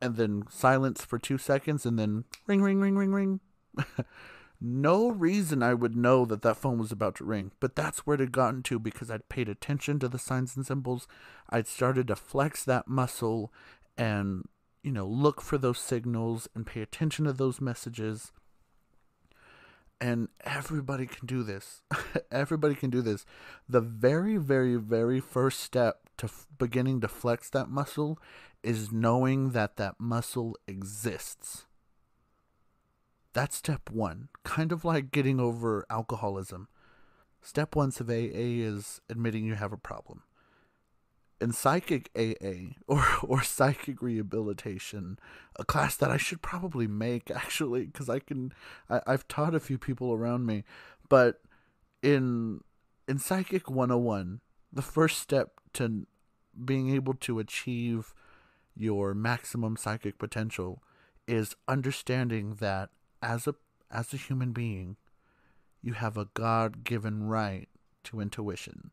And then silence for two seconds and then ring, ring, ring, ring, ring. <laughs> no reason I would know that that phone was about to ring, but that's where it had gotten to because I'd paid attention to the signs and symbols. I'd started to flex that muscle and, you know, look for those signals and pay attention to those messages and everybody can do this. <laughs> everybody can do this. The very, very, very first step to f- beginning to flex that muscle is knowing that that muscle exists. That's step one. Kind of like getting over alcoholism. Step one of AA is admitting you have a problem in psychic AA <laughs> or or psychic rehabilitation, a class that I should probably make actually because I can I, I've taught a few people around me, but in in psychic 101, the first step to being able to achieve your maximum psychic potential is understanding that as a as a human being, you have a God-given right to intuition.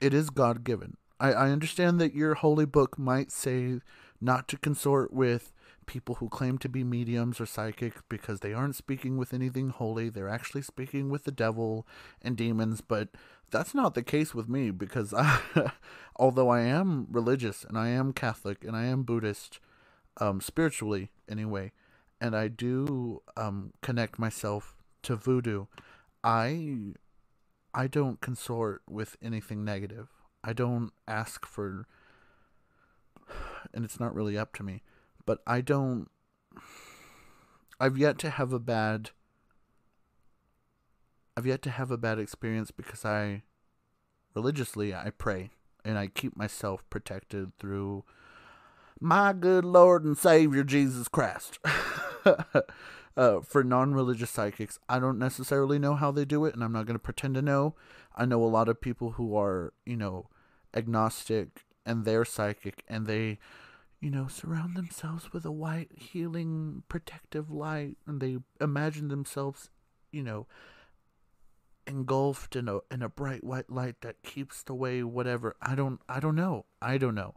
It is God-given. I, I understand that your holy book might say not to consort with people who claim to be mediums or psychics because they aren't speaking with anything holy. They're actually speaking with the devil and demons. But that's not the case with me because I, <laughs> although I am religious and I am Catholic and I am Buddhist, um, spiritually anyway, and I do um, connect myself to voodoo, I I don't consort with anything negative. I don't ask for and it's not really up to me but I don't. I've yet to have a bad. I've yet to have a bad experience because I, religiously, I pray and I keep myself protected through my good Lord and Savior Jesus Christ. <laughs> uh, for non religious psychics, I don't necessarily know how they do it, and I'm not going to pretend to know. I know a lot of people who are, you know, agnostic and they're psychic, and they you know, surround themselves with a white, healing, protective light, and they imagine themselves, you know, engulfed in a in a bright white light that keeps away whatever. I don't I don't know. I don't know.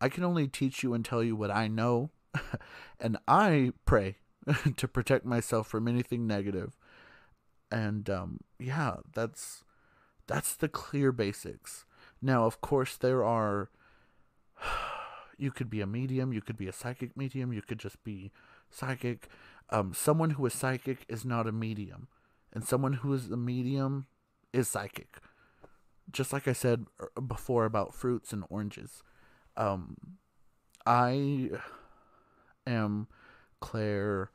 I can only teach you and tell you what I know, <laughs> and I pray <laughs> to protect myself from anything negative. And um, yeah, that's that's the clear basics. Now, of course, there are <sighs> you could be a medium, you could be a psychic medium, you could just be psychic. Um, someone who is psychic is not a medium, and someone who is a medium is psychic. Just like I said er, before about fruits and oranges. Um, I am Claire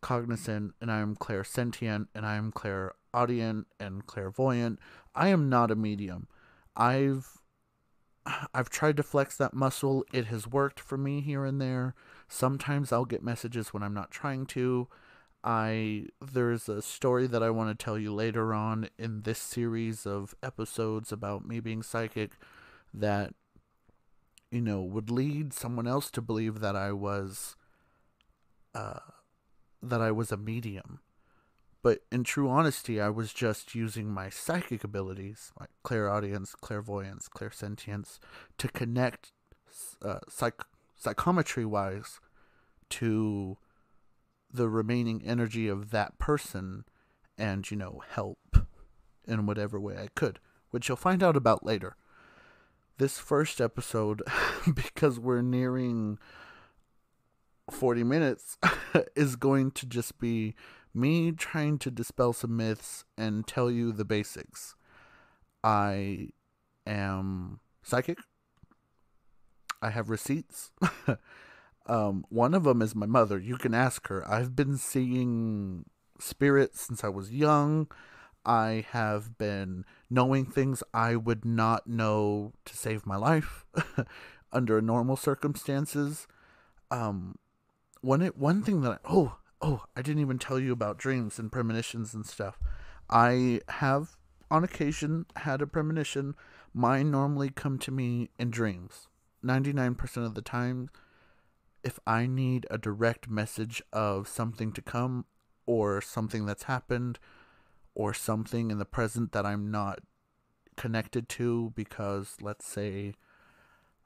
cognizant and I am clairsentient and I am clairaudient and clairvoyant. I am not a medium. I've I've tried to flex that muscle. It has worked for me here and there. Sometimes I'll get messages when I'm not trying to. I there's a story that I want to tell you later on in this series of episodes about me being psychic that you know would lead someone else to believe that I was uh that I was a medium but in true honesty, I was just using my psychic abilities, like clairaudience, clairvoyance, clairsentience, to connect uh, psych- psychometry wise to the remaining energy of that person and, you know, help in whatever way I could, which you'll find out about later. This first episode, <laughs> because we're nearing 40 minutes, <laughs> is going to just be me trying to dispel some myths and tell you the basics. I am psychic. I have receipts. <laughs> um, one of them is my mother. You can ask her. I've been seeing spirits since I was young. I have been knowing things I would not know to save my life <laughs> under normal circumstances. Um, one one thing that I, oh oh, I didn't even tell you about dreams and premonitions and stuff. I have, on occasion, had a premonition. Mine normally come to me in dreams. 99% of the time, if I need a direct message of something to come or something that's happened or something in the present that I'm not connected to because, let's say,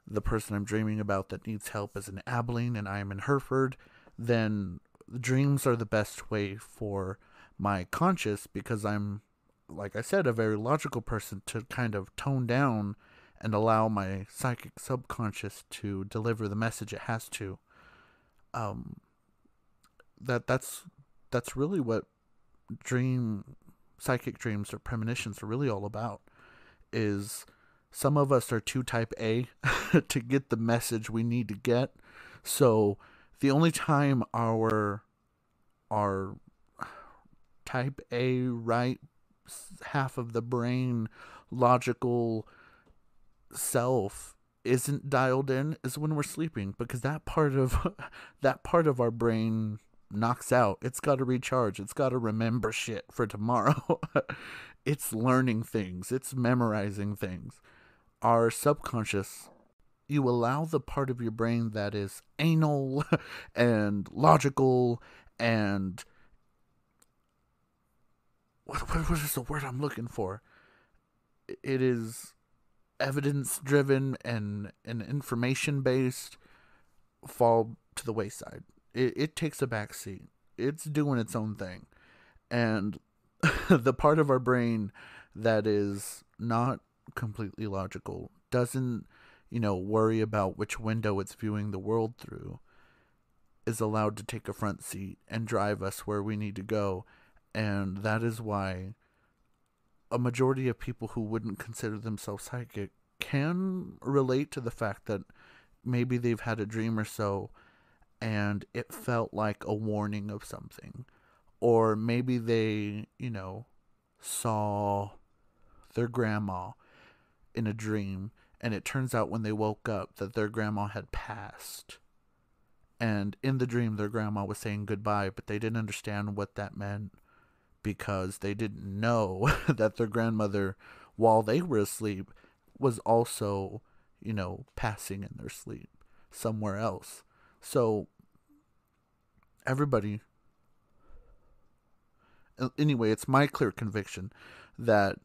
the person I'm dreaming about that needs help is in Abilene and I am in Hereford, then dreams are the best way for my conscious because I'm like I said a very logical person to kind of tone down and allow my psychic subconscious to deliver the message it has to. Um that that's that's really what dream psychic dreams or premonitions are really all about is some of us are too type A <laughs> to get the message we need to get. So the only time our our type A right half of the brain logical self isn't dialed in is when we're sleeping because that part of <laughs> that part of our brain knocks out. It's got to recharge. It's got to remember shit for tomorrow. <laughs> It's learning things. It's memorizing things our subconscious you allow the part of your brain that is anal <laughs> and logical and what, what, what is the word I'm looking for? It is evidence driven and, and information based fall to the wayside. It, it takes a back seat. It's doing its own thing. And <laughs> the part of our brain that is not completely logical doesn't, you know, worry about which window it's viewing the world through is allowed to take a front seat and drive us where we need to go. And that is why a majority of people who wouldn't consider themselves psychic can relate to the fact that maybe they've had a dream or so and it felt like a warning of something. Or maybe they, you know, saw their grandma in a dream and it turns out when they woke up that their grandma had passed. And in the dream, their grandma was saying goodbye, but they didn't understand what that meant because they didn't know <laughs> that their grandmother, while they were asleep, was also, you know, passing in their sleep somewhere else. So, everybody. Anyway, it's my clear conviction that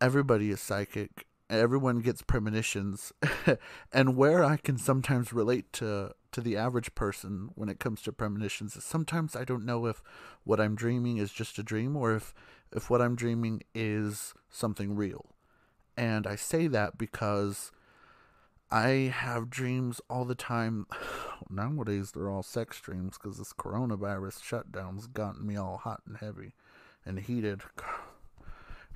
everybody is psychic. Everyone gets premonitions, <laughs> and where I can sometimes relate to to the average person when it comes to premonitions is sometimes I don't know if what I'm dreaming is just a dream or if if what I'm dreaming is something real. And I say that because I have dreams all the time. <sighs> Nowadays, they're all sex dreams because this coronavirus shutdown's gotten me all hot and heavy and heated. <sighs>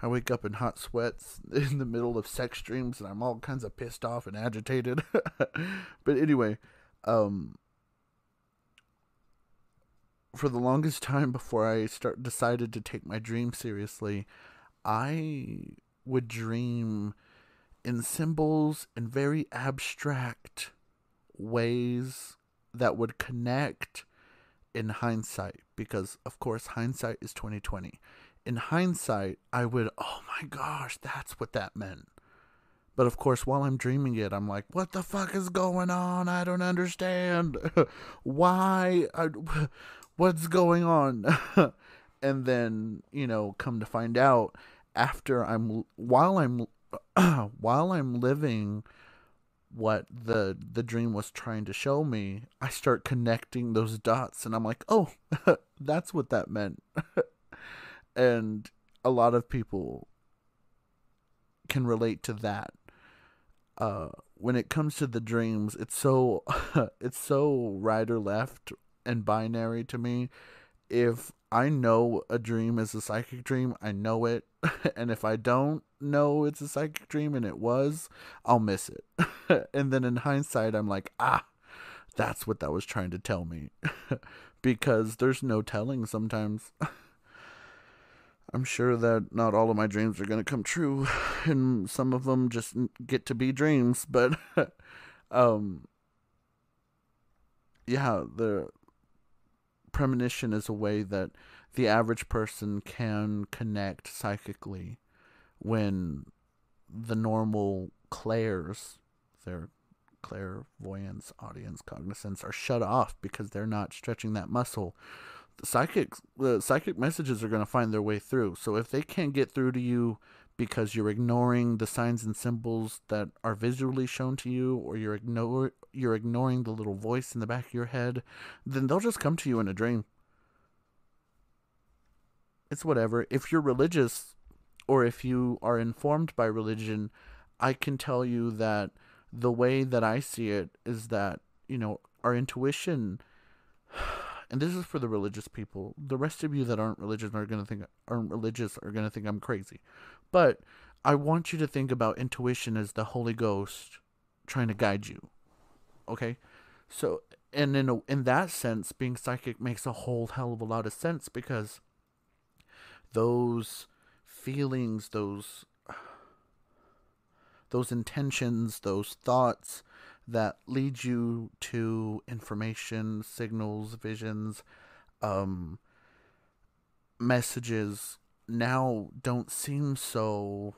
I wake up in hot sweats <laughs> in the middle of sex dreams and I'm all kinds of pissed off and agitated. <laughs> but anyway, um, for the longest time before I start decided to take my dream seriously, I would dream in symbols in very abstract ways that would connect in hindsight because of course hindsight is 2020 in hindsight i would oh my gosh that's what that meant. But of course while i'm dreaming it i'm like what the fuck is going on? I don't understand. <laughs> Why I, uh, <laughs> what's going on? <laughs> And then you know come to find out after i'm while i'm <clears throat> while I'm living what the the dream was trying to show me, I start connecting those dots and I'm like, "Oh, that's what that meant." And a lot of people can relate to that. Uh, when it comes to the dreams, it's so <laughs> it's so right or left and binary to me. If I know a dream is a psychic dream, I know it, <laughs> and if I don't, know it's a psychic dream and it was, I'll miss it. <laughs> and then in hindsight, I'm like, ah, that's what that was trying to tell me. because there's no telling sometimes. I'm sure that not all of my dreams are going to come true, <sighs> and some of them just get to be dreams, <laughs> but um yeah, the premonition is a way that the average person can connect psychically when the normal clairs, their clairvoyance, audience, cognizance, are shut off because they're not stretching that muscle. Psychic, the psychic messages are going to find their way through. So if they can't get through to you because you're ignoring the signs and symbols that are visually shown to you, or you're ignore you're ignoring the little voice in the back of your head, then they'll just come to you in a dream. It's whatever. If you're religious, or if you are informed by religion, I can tell you that the way that I see it is that, you know, our intuition <sighs> and this is for the religious people. The rest of you that aren't religious are going to think aren't religious are to think I'm crazy. But I want you to think about intuition as the Holy Ghost trying to guide you. Okay? So, and in a, in that sense, being psychic makes a whole hell of a lot of sense because those feelings, those <sighs> those intentions, those thoughts that lead you to information, signals, visions, um, messages now don't seem so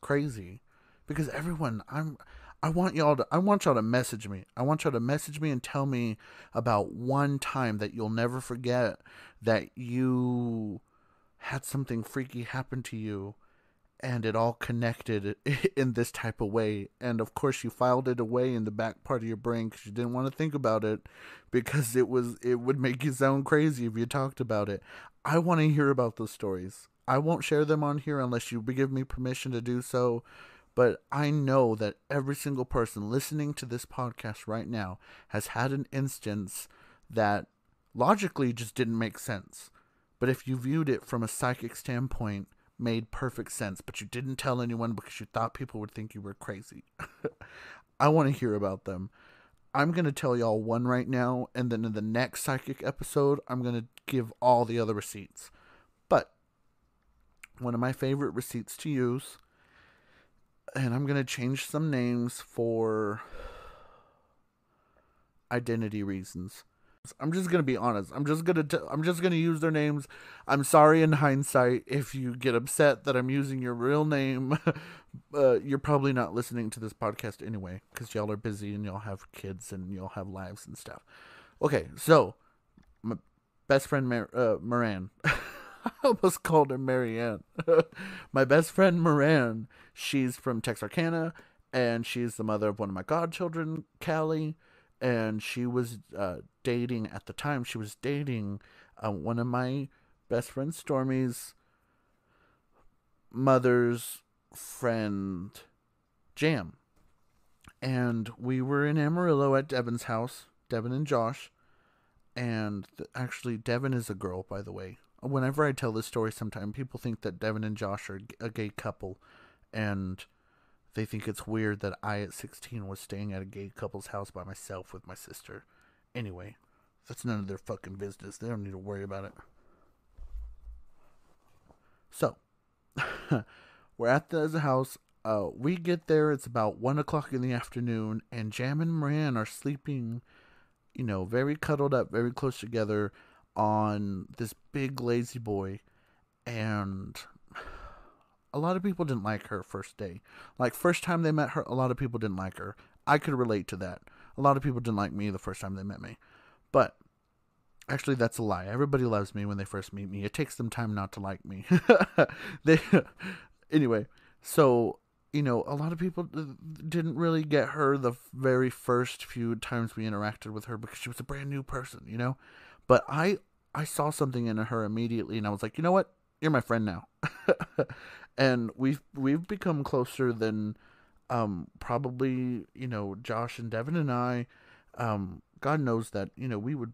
crazy because everyone I'm I want y'all to I want y'all to message me. I want y'all to message me and tell me about one time that you'll never forget that you had something freaky happen to you and it all connected <laughs> in this type of way. And of course, you filed it away in the back part of your brain because you didn't want to think about it <laughs> because it was it would make you sound crazy if you talked about it. I want to hear about those stories. I won't share them on here unless you give me permission to do so. But I know that every single person listening to this podcast right now has had an instance that logically just didn't make sense. But if you viewed it from a psychic standpoint, made perfect sense, but you didn't tell anyone because you thought people would think you were crazy. <laughs> I want to hear about them. I'm going to tell y'all one right now, and then in the next psychic episode, I'm going to give all the other receipts. But one of my favorite receipts to use, and I'm going to change some names for identity reasons. I'm just gonna be honest. I'm just gonna t- I'm just gonna use their names. I'm sorry in hindsight if you get upset that I'm using your real name. <laughs> uh, you're probably not listening to this podcast anyway because y'all are busy and y'all have kids and y'all have lives and stuff. Okay, so my best friend Mar- uh, Moran. <laughs> I almost called her Marianne. <laughs> my best friend Moran. She's from Texarkana, and she's the mother of one of my godchildren, Callie and she was uh, dating at the time. She was dating uh, one of my best friend Stormy's mother's friend, Jam, and we were in Amarillo at Devin's house, Devin and Josh, and th- actually Devin is a girl, by the way. Whenever I tell this story, sometimes people think that Devin and Josh are a gay couple, and they think it's weird that I, at 16, was staying at a gay couple's house by myself with my sister. Anyway, that's none of their fucking business. They don't need to worry about it. So, <laughs> we're at the house. Uh, we get there. It's about one o'clock in the afternoon, and Jam and Moran are sleeping, you know, very cuddled up, very close together on this big lazy boy. And a lot of people didn't like her first day. Like first time they met her, a lot of people didn't like her. I could relate to that. A lot of people didn't like me the first time they met me. But actually that's a lie. Everybody loves me when they first meet me. It takes them time not to like me. <laughs> they anyway, so you know, a lot of people didn't really get her the very first few times we interacted with her because she was a brand new person, you know? But I I saw something in her immediately and I was like, "You know what? You're my friend now." <laughs> and we've we've become closer than um, probably you know Josh and Devin and I. Um, God knows that you know we would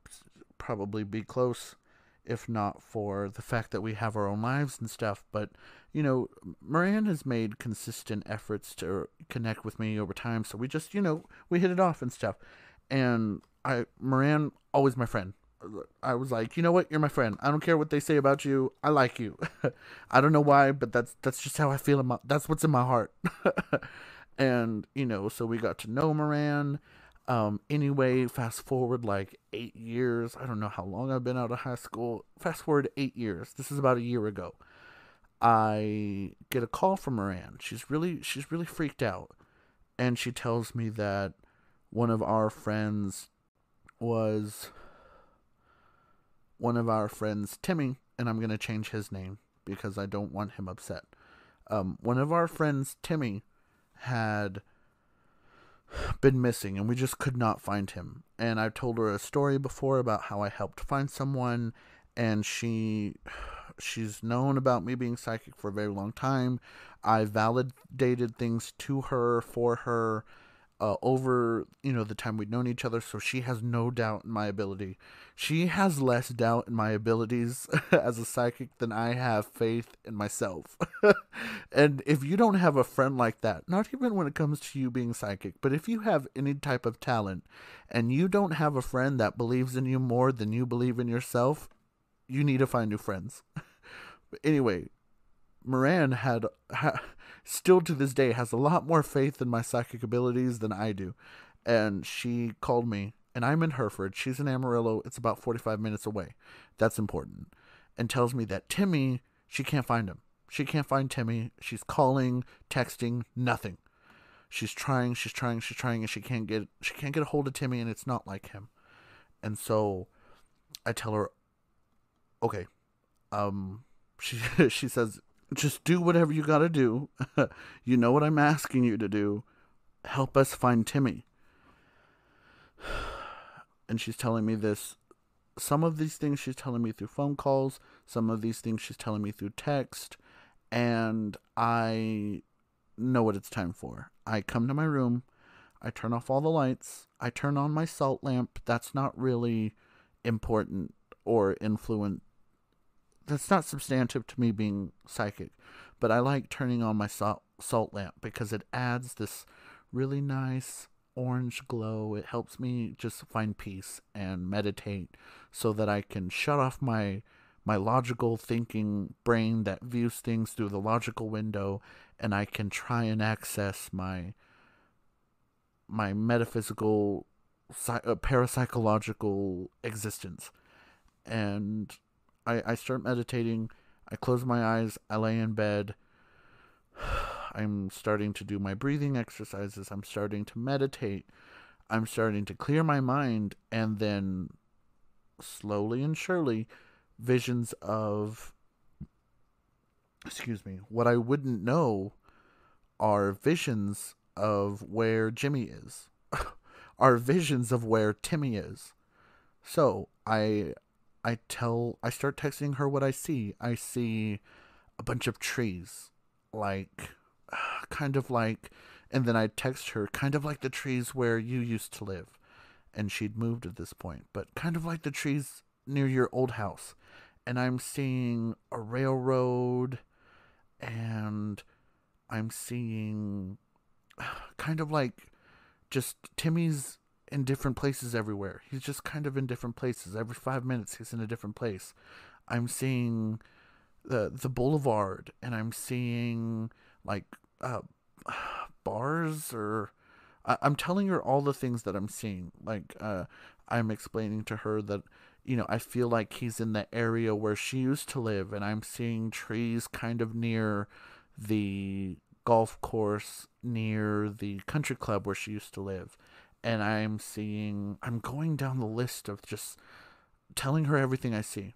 probably be close if not for the fact that we have our own lives and stuff. But you know, Moran has made consistent efforts to connect with me over time, so we just you know we hit it off and stuff. And I Moran always my friend. I was like, you know what? You're my friend. I don't care what they say about you. I like you. <laughs> I don't know why, but that's that's just how I feel. In my, that's what's in my heart. <laughs> and you know, so we got to know Moran. Um, anyway, fast forward like eight years. I don't know how long I've been out of high school. Fast forward eight years. This is about a year ago. I get a call from Moran. She's really she's really freaked out, and she tells me that one of our friends was one of our friends, Timmy, and I'm going to change his name because I don't want him upset. Um, one of our friends, Timmy, had been missing and we just could not find him. And I've told her a story before about how I helped find someone and she she's known about me being psychic for a very long time. I validated things to her for her uh, over you know the time we'd known each other so she has no doubt in my ability. She has less doubt in my abilities <laughs> as a psychic than i have faith in myself. <laughs> And if you don't have a friend like that not even when it comes to you being psychic but if you have any type of talent and you don't have a friend that believes in you more than you believe in yourself you need to find new friends. <laughs> Anyway moran had ha- still to this day has a lot more faith in my psychic abilities than I do. And she called me, and I'm in Hereford. She's in Amarillo. It's about 45 minutes away. That's important. And tells me that Timmy, she can't find him. She can't find Timmy. She's calling, texting, nothing. she's trying, she's trying, she's trying, and she can't get she can't get a hold of Timmy, and it's not like him. And so, I tell her, okay, um, <laughs> she she says, just do whatever you got to do. <laughs> you know what I'm asking you to do. Help us find Timmy. <sighs> And she's telling me this. Some of these things she's telling me through phone calls. Some of these things she's telling me through text. And I know what it's time for. I come to my room. I turn off all the lights. I turn on my salt lamp. That's not really important or influent. That's not substantive to me being psychic. But I like turning on my salt, salt lamp because it adds this really nice orange glow. It helps me just find peace and meditate so that I can shut off my my logical thinking brain that views things through the logical window and I can try and access my my metaphysical uh, parapsychological existence and I, I start meditating. I close my eyes. I lay in bed. <sighs> I'm starting to do my breathing exercises. I'm starting to meditate. I'm starting to clear my mind. And then slowly and surely visions of excuse me what i wouldn't know are visions of where jimmy is <laughs> are visions of where timmy is. So i i tell i start texting her what i see. I see a bunch of trees like <sighs> kind of like and then i text her kind of like the trees where you used to live. And she'd moved at this point but kind of like the trees near your old house. And I'm seeing a railroad and I'm seeing <sighs> kind of like just Timmy's in different places everywhere. He's just kind of in different places. Every five minutes, he's in a different place. I'm seeing the the boulevard, and I'm seeing like uh, <sighs> bars, or I, am telling her all the things that I'm seeing. Like uh, I'm explaining to her that you know, I feel like he's in the area where she used to live, and I'm seeing trees kind of near the golf course near the country club where she used to live. And I'm seeing, I'm going down the list of just telling her everything I see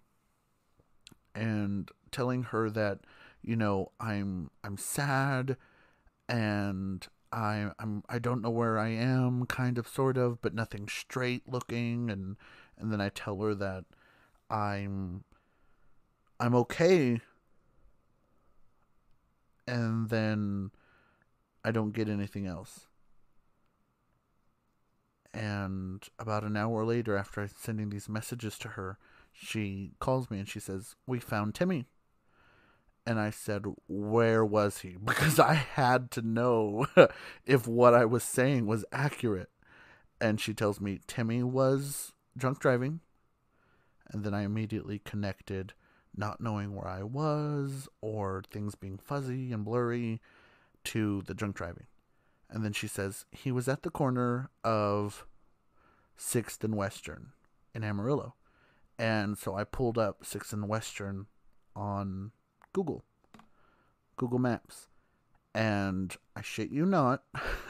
and telling her that, you know, I'm, I'm sad and I, I'm, I don't know where I am, kind of, sort of, but nothing straight looking and, and then I tell her that I'm I'm okay and then I don't get anything else. And about an hour later after sending these messages to her, she calls me and she says, "We found Timmy." And I said, "Where was he?" <laughs> Because I had to know <laughs> if what I was saying was accurate. And she tells me Timmy was drunk driving. And then I immediately connected not knowing where I was or things being fuzzy and blurry to the drunk driving. And then she says he was at the corner of 6th and Western in Amarillo. And so I pulled up 6th and Western on Google, Google Maps. And I shit you not, <laughs>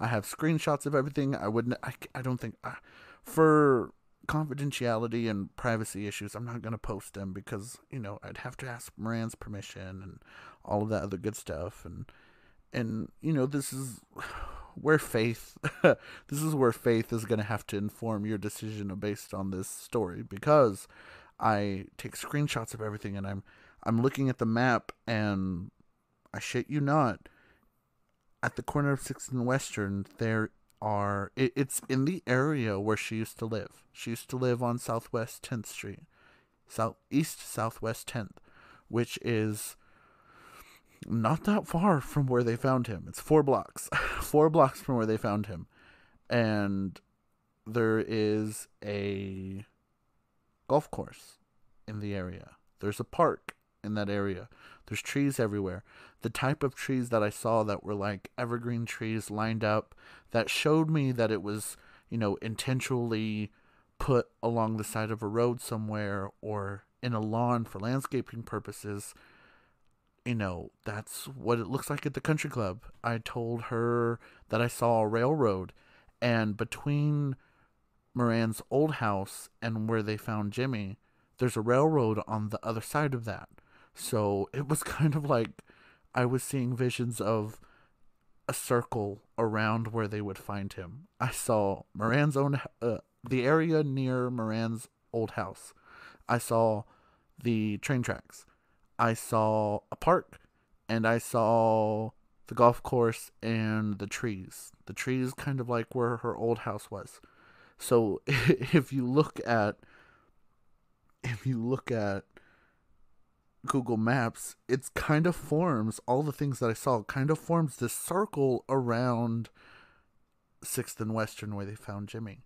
I have screenshots of everything. I wouldn't, I, I don't think, I, for confidentiality and privacy issues, I'm not going to post them because, you know, I'd have to ask Moran's permission and all of that other good stuff. And, and, you know, this is <sighs> where faith, <laughs> this is where faith is going to have to inform your decision based on this story because I take screenshots of everything and I'm, I'm looking at the map and I shit you not. At the corner of 6th and Western, there are it, it's in the area where she used to live. She used to live on Southwest 10th Street, Southeast Southwest 10th, which is not that far from where they found him. It's four blocks, <laughs> four blocks from where they found him, and there is a golf course in the area. There's a park in that area. There's trees everywhere. The type of trees that I saw that were like evergreen trees lined up that showed me that it was, you know, intentionally put along the side of a road somewhere or in a lawn for landscaping purposes. You know, that's what it looks like at the country club. I told her that I saw a railroad, and between Moran's old house and where they found Jimmy, there's a railroad on the other side of that. So it was <laughs> kind of like I was seeing visions of a circle around where they would find him. I saw Moran's own, uh, the area near Moran's old house. I saw the train tracks. I saw a park, and I saw the golf course and the trees. The trees kind of like where her old house was. So <laughs> if you look at if you look at Google Maps, it's kind of forms all the things that I saw kind of forms this circle around Sixth and Western where they found Jimmy.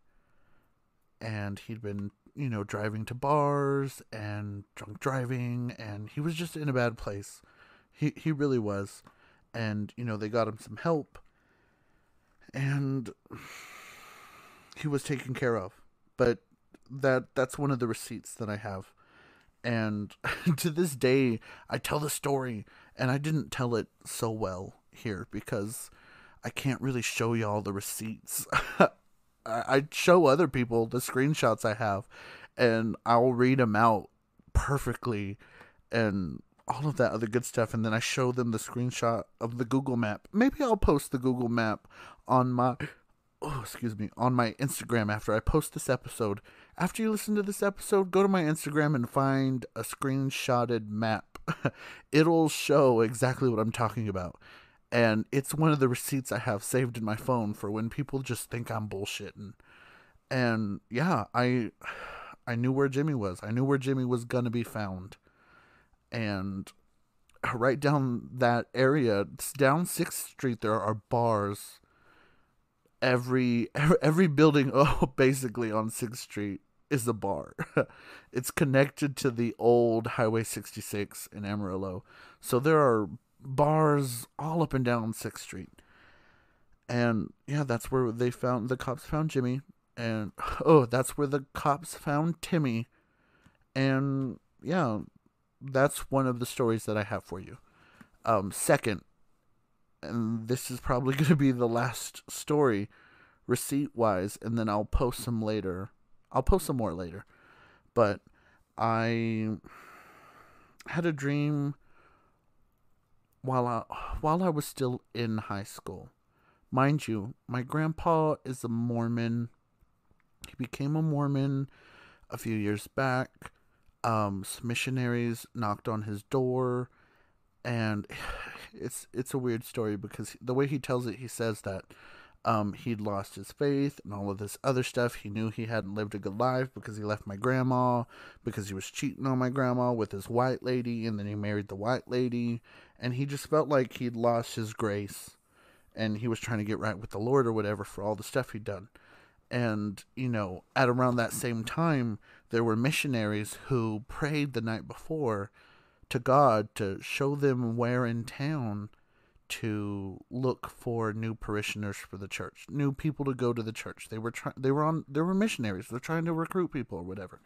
And he'd been, you know, driving to bars and drunk driving and he was just in a bad place. He he really was. And, you know, they got him some help and he was taken care of. But that that's one of the receipts that I have and <laughs> to this day i tell the story and i didn't tell it so well here because i can't really show y'all the receipts <laughs> i show other people the screenshots i have and i'll read them out perfectly and all of that other good stuff and then i show them the screenshot of the google map maybe i'll post the google map on my oh excuse me on my instagram after i post this episode after you listen to this episode, go to my Instagram and find a screenshotted map. <laughs> It'll show exactly what I'm talking about. And it's one of the receipts I have saved in my phone for when people just think I'm bullshitting. And yeah, I I knew where Jimmy was. I knew where Jimmy was to be found. And right down that area, down 6th Street there are bars every every building <laughs> oh basically on 6th Street is a bar. <laughs> it's connected to the old Highway 66 in Amarillo. So there are bars all up and down 6th Street. And yeah, that's where they found the cops found Jimmy and <sighs> oh, that's where the cops found Timmy. And yeah, that's one of the stories that I have for you. Um second, and this is probably <laughs> going to be the last story receipt wise and then I'll post some later I'll post some more later. But I had a dream while I while I was still in high school. Mind you, my grandpa is a Mormon. He became a Mormon a few years back. Um, some missionaries knocked on his door, and <sighs> it's it's a weird story because the way he tells it, he says that um, he'd lost his faith and all of this other stuff. He knew he hadn't lived a good life because he left my grandma, because he was cheating on my grandma with his white lady, and then he married the white lady. And he just felt like he'd lost his grace and he was trying to get right with the Lord or whatever for all the stuff he'd done. And, you know, at around that same time, there were missionaries who prayed the night before to God to show them where in town to look for new parishioners for the church, new people to go to the church. They were trying they were on they were missionaries. They're trying to recruit people or whatever.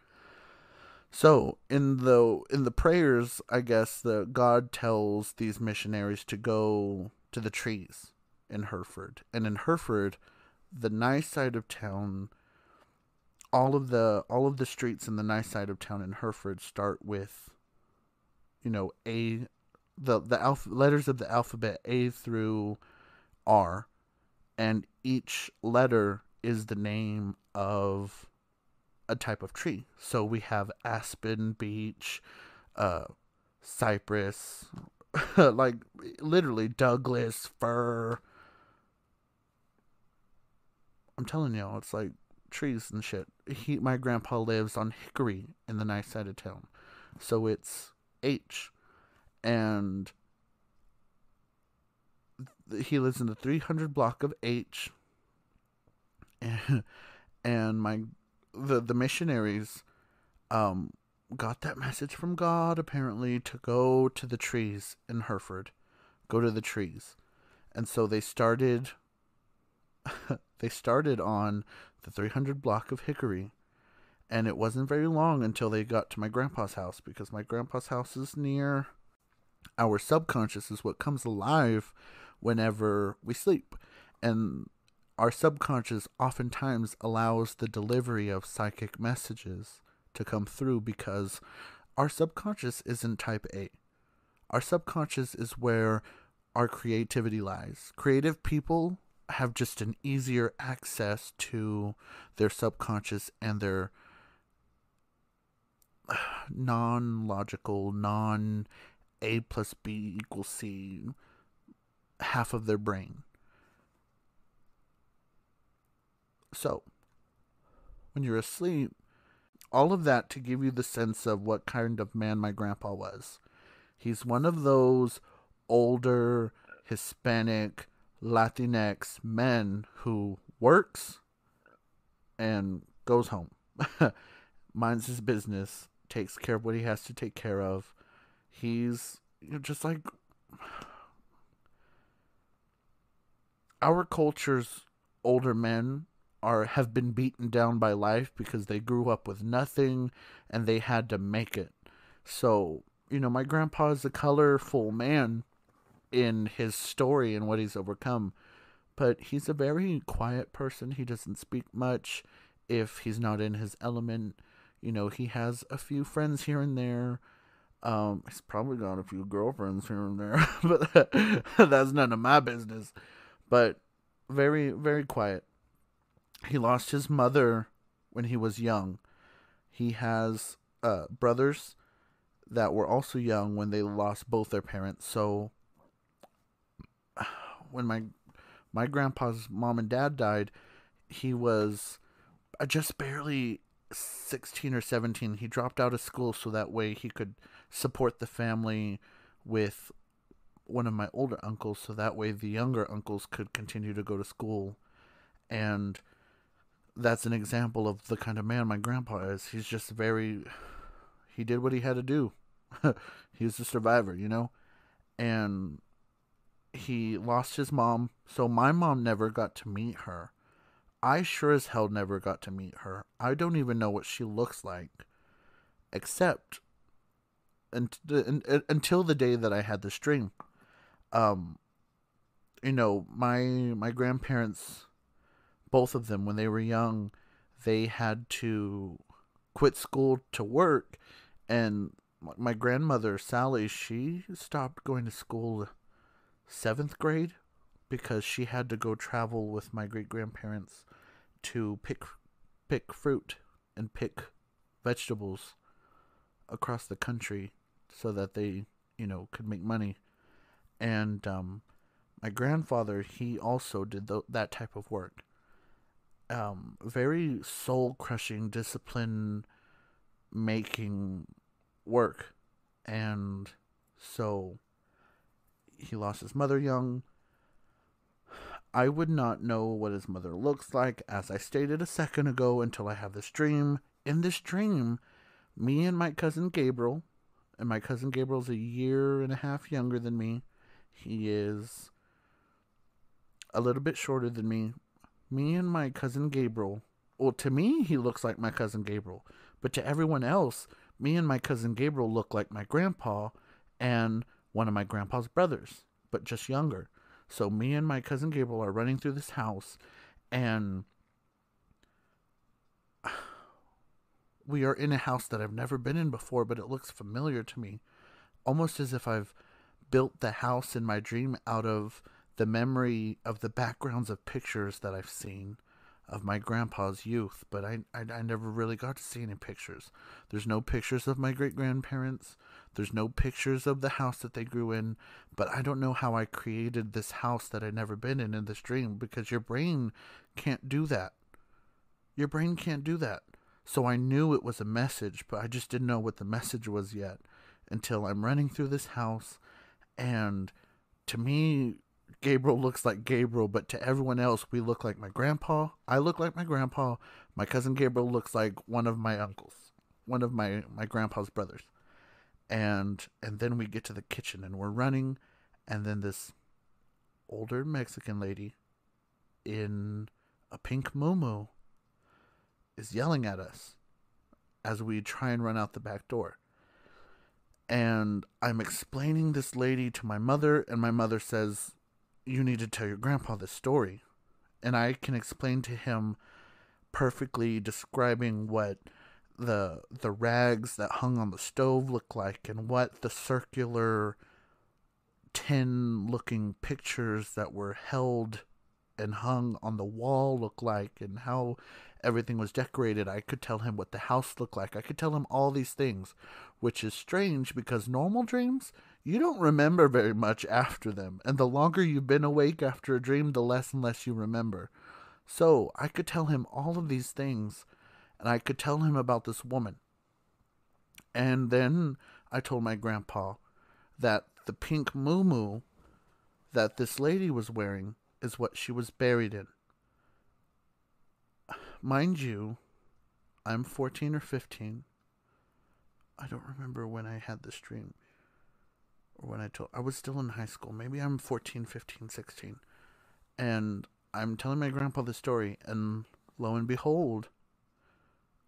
So, in the in the prayers, I guess the God tells these missionaries to go to the trees in Hereford. And in Hereford, the nice side of town all of the all of the streets in the nice side of town in Hereford start with you know a the the alpha letters of the alphabet A through R, and each letter is the name of a type of tree. So we have aspen, beech, uh, cypress, <laughs> like literally Douglas, fir. I'm telling y'all, it's like trees and shit. He, my grandpa lives on Hickory in the nice side of town, so it's H and he lives in the 300 block of H. And, <laughs> and my the the missionaries um got that message from God apparently to go to the trees in Hereford. Go to the trees. And so they started <laughs> they started on the 300 block of Hickory. And it wasn't very long until they got to my grandpa's house because my grandpa's house is near Our subconscious is what comes alive whenever we sleep. And our subconscious oftentimes allows the delivery of psychic messages to come through because our subconscious isn't type A. Our subconscious is where our creativity lies. Creative people have just an easier access to their subconscious and their <sighs> non logical, non A plus B equals C half of their brain. So, when you're asleep, all of that to give you the sense of what kind of man my grandpa was. He's one of those older Hispanic Latinx men who works and goes home, <laughs> minds his business, takes care of what he has to take care of. He's you know, just like our culture's older men are have been beaten down by life because they grew up with nothing and they had to make it. So, you know, my grandpa is a colorful man in his story and what he's overcome, but he's a very quiet person. He doesn't speak much if he's not in his element. You know, he has a few friends here and there. Um, he's probably got a few girlfriends here and there, <laughs> but <laughs> that's none of my business. But very, very quiet. He lost his mother when he was young. He has uh, brothers that were also young when they lost both their parents. So when my my grandpa's mom and dad died, he was uh, just barely 16 or 17. He dropped out of school so that way he could support the family with one of my older uncles so that way the younger uncles could continue to go to school and that's an example of the kind of man my grandpa is. He's just very he did what he had to do. <laughs> He was a survivor you know? And he lost his mom. So my mom never got to meet her. I sure as hell never got to meet her. I don't even know what she looks like except until the day that i had the stream um you know my my grandparents both of them when they were young they had to quit school to work. And my grandmother Sally she stopped going to school 7th grade because she had to go travel with my great grandparents to pick pick fruit and pick vegetables across the country so that they you know could make money. And um, my grandfather he also did th- that type of work um, very soul crushing discipline making work and so he lost his mother young I would not know what his mother looks like, as I stated a second ago, until I have this dream. In this dream, me and my cousin Gabriel, and my cousin Gabriel's a year and a half younger than me, he is a little bit shorter than me. Me and my cousin Gabriel. Well, to me, he looks like my cousin Gabriel. But to everyone else, me and my cousin Gabriel look like my grandpa and one of my grandpa's brothers, but just younger. So me and my cousin Gabriel are running through this house and <sighs> we are in a house that I've never been in before, but it looks familiar to me. Almost as if I've built the house in my dream out of the memory of the backgrounds of pictures that I've seen of my grandpa's youth, but I, I, I never really got to see any pictures. There's no pictures of my great grandparents. There's no pictures of the house that they grew in, but I don't know how I created this house that I'd never been in in this dream because your brain can't do that. Your brain can't do that. So I knew it was a message, but I just didn't know what the message was yet until I'm running through this house and to me Gabriel looks like Gabriel, but to everyone else, we look like my grandpa. I look like my grandpa. My cousin Gabriel looks like one of my uncles, one of my, my grandpa's brothers. And and then we get to the kitchen and we're running, and then this older Mexican lady in a pink muumuu is yelling at us as we try and run out the back door. And I'm explaining this lady to my mother, and my mother says, You need to tell your grandpa this story. And I can explain to him perfectly describing what the the rags that hung on the stove looked like and what the circular tin looking pictures that were held and hung on the wall looked like and how everything was decorated. I could tell him what the house looked like. I could tell him all these things, which is strange because normal dreams, you don't remember very much after them. And the longer you've been awake after a dream, the less and less you remember. So I could tell him all of these things, and I could tell him about this woman. And then I told my grandpa that the pink moo that this lady was wearing is what she was buried in. Mind you, I'm 14 or 15. I don't remember when I had this dream or when I told I was still in high school. Maybe I'm 14, 15, 16. And I'm telling my grandpa the story and lo and behold,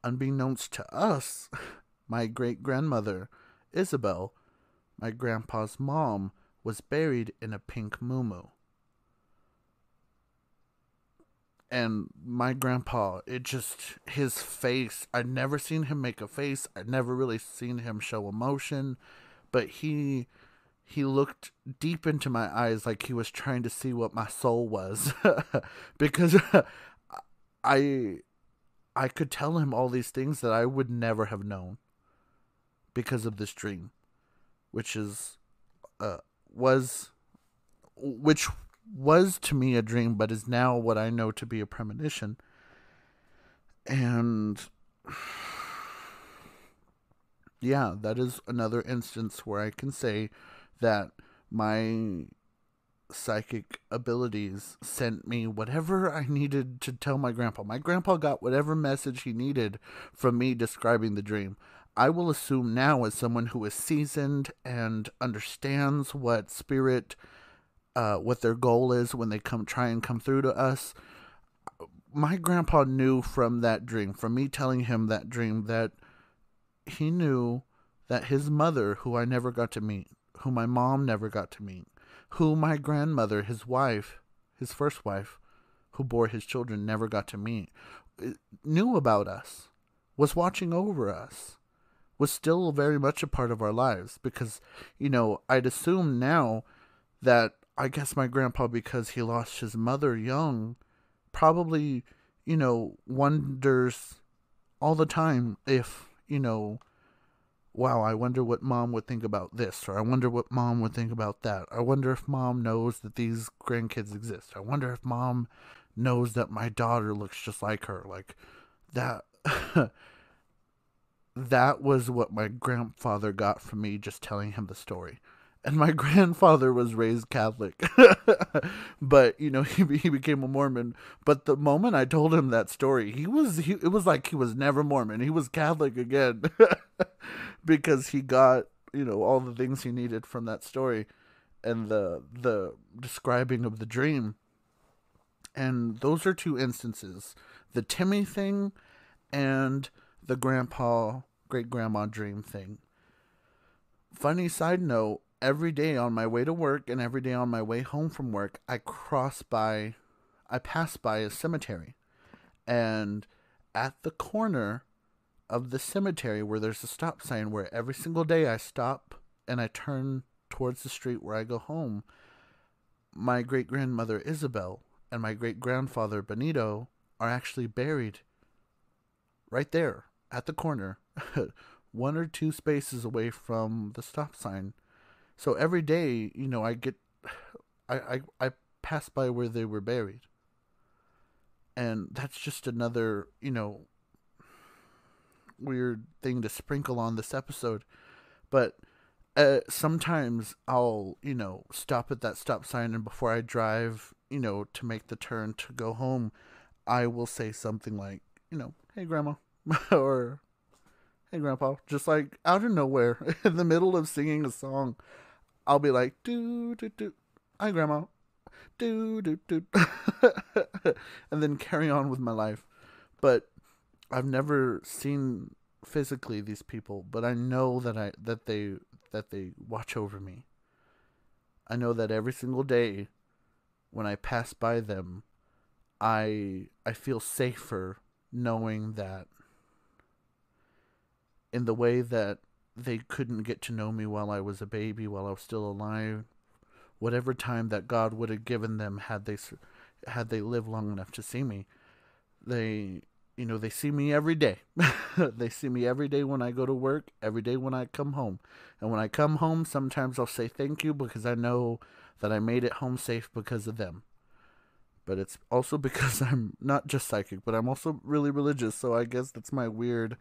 unbeknownst to us, <laughs> my great grandmother, Isabel, my grandpa's mom, was buried in a pink moo and my grandpa it just his face i'd never seen him make a face i'd never really seen him show emotion but he he looked deep into my eyes like he was trying to see what my soul was <laughs> because <laughs> i i could tell him all these things that i would never have known because of this dream which is uh was which was to me a dream, but is now what I know to be a premonition. And <sighs> yeah, that is another instance where I can say that my psychic abilities sent me whatever I needed to tell my grandpa. My grandpa got whatever message he needed from me describing the dream. I will assume now, as someone who is seasoned and understands what spirit uh, what their goal is when they come try and come through to us. My grandpa knew from that dream, from me telling him that dream, that he knew that his mother, who I never got to meet, who my mom never got to meet, who my grandmother, his wife, his first wife, who bore his children, never got to meet, uh, knew about us, was watching over us, was still very much a part of our lives. Because, you know, I'd assume now that I guess my grandpa, because he lost his mother young, probably, you know, wonders all the time if, you know, wow, I wonder what mom would think about this, or I wonder what mom would think about that. I wonder if mom knows that these grandkids exist. I wonder if mom knows that my daughter looks just like her. Like that. <laughs> that was what my grandfather got from me just telling him the story and my <laughs> grandfather was raised Catholic, <laughs> but you know <laughs> he he became a Mormon. But the moment I told him that story, he was he, it was like he was never Mormon. He was Catholic again because he got you know all the things he needed from that story and the the describing of the dream. And those are two instances: the Timmy thing and the grandpa great grandma dream thing. Funny side note every day on my way to work and every day on my way home from work, I cross by, I pass by a cemetery. And at the corner of the cemetery where there's a stop sign where every single day I stop and I turn towards the street where I go home, my great grandmother Isabel and my great grandfather Benito are actually buried right there at the corner, <laughs> one or two spaces away from the stop sign. So every day, you know, I get, <sighs> I, I, I pass by where they were buried. And that's just another, you know, weird thing to sprinkle on this episode. But uh, sometimes I'll, you know, stop at that stop sign and before I drive, you know, to make the turn to go home, I will say something like, you know, hey, grandma, <laughs> or hey, grandpa, just like out of nowhere <laughs> in the middle of singing a song. I'll be like, do, do, do. Hi, Grandma. Do, do, do. <laughs> and then carry on with my life. But I've never seen physically these people, but I know that I that they that they watch over me. I know that every single day when I pass by them, I I feel safer knowing that in the way that they couldn't get to know me while I was a baby, while I was still alive, whatever time that God would have given them had they had they lived long enough to see me, they you know they see me every day. <laughs> they see me every day when I go to work, every day when I come home, and when I come home, sometimes I'll say thank you because I know that I made it home safe because of them. But it's also <laughs> because I'm not just psychic, but I'm also really religious. So I guess that's my weird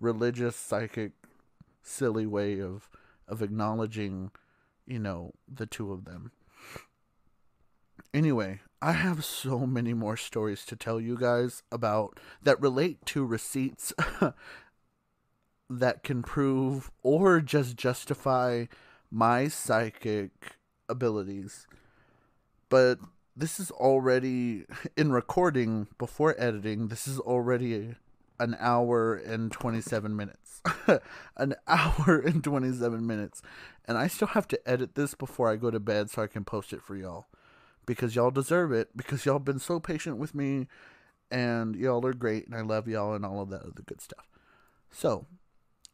religious psychic silly way of of acknowledging, you know, the two of them. Anyway, I have so many more stories to tell you guys about that relate to receipts <laughs> that can prove or just justify my psychic abilities. But this is already in recording before editing, this is already an hour and 27 minutes. <laughs> an hour and 27 minutes. And I still have to edit this before I go to bed so I can post it for y'all. Because y'all deserve it. Because y'all been so patient with me. And y'all are great. And I love y'all and all of that other good stuff. So,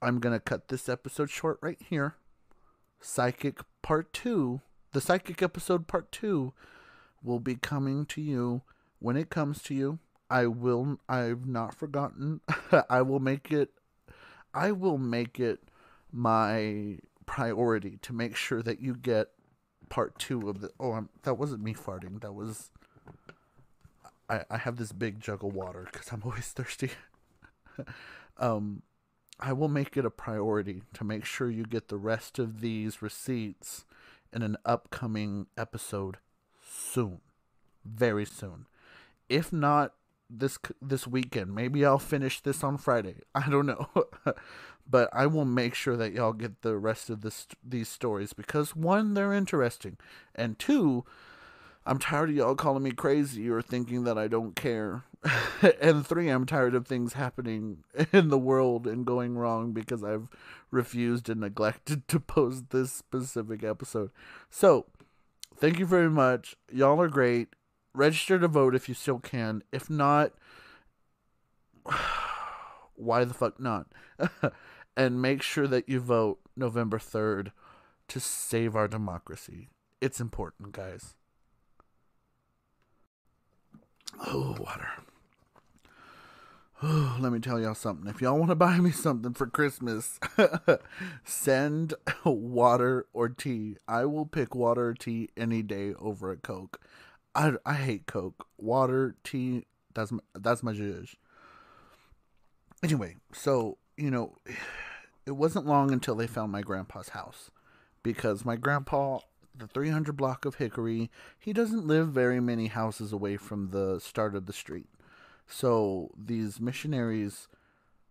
I'm going to cut this episode short right here. Psychic Part 2. The Psychic episode Part 2 will be coming to you when it comes to you I will I've not forgotten. <laughs> I will make it I will make it my priority to make sure that you get part 2 of the Oh, I'm, that wasn't me farting. That was I I have this big jug of water cuz I'm <laughs> always thirsty. <laughs> um I will make it a priority to make sure you get the rest of these receipts in an upcoming episode soon. Very soon. If not this this weekend. Maybe I'll finish this on Friday. <laughs> I don't know. <laughs> but I will make sure that y'all get the rest of this these stories because one they're interesting and two I'm tired of y'all calling me crazy or thinking that I don't care. <laughs> and three, I'm tired of things happening in the world and going wrong because I've refused and neglected to post this specific episode. So, thank you very much. Y'all are great register to vote if you still can. If not, <sighs> why the fuck not? <laughs> and make sure that you vote November 3rd to save our democracy. It's important, guys. Oh, water. Oh, let me tell y'all something. If y'all want to <laughs> buy me something for Christmas, <laughs> send water or tea. I will pick water or tea any day over a Coke. I, I hate Coke. Water, tea, that's my, that's my judge. Anyway, so, you know, <sighs> it wasn't long until they found my grandpa's house. Because my grandpa, the 300 block of Hickory, he doesn't live very many houses away from the start of the street. So these missionaries,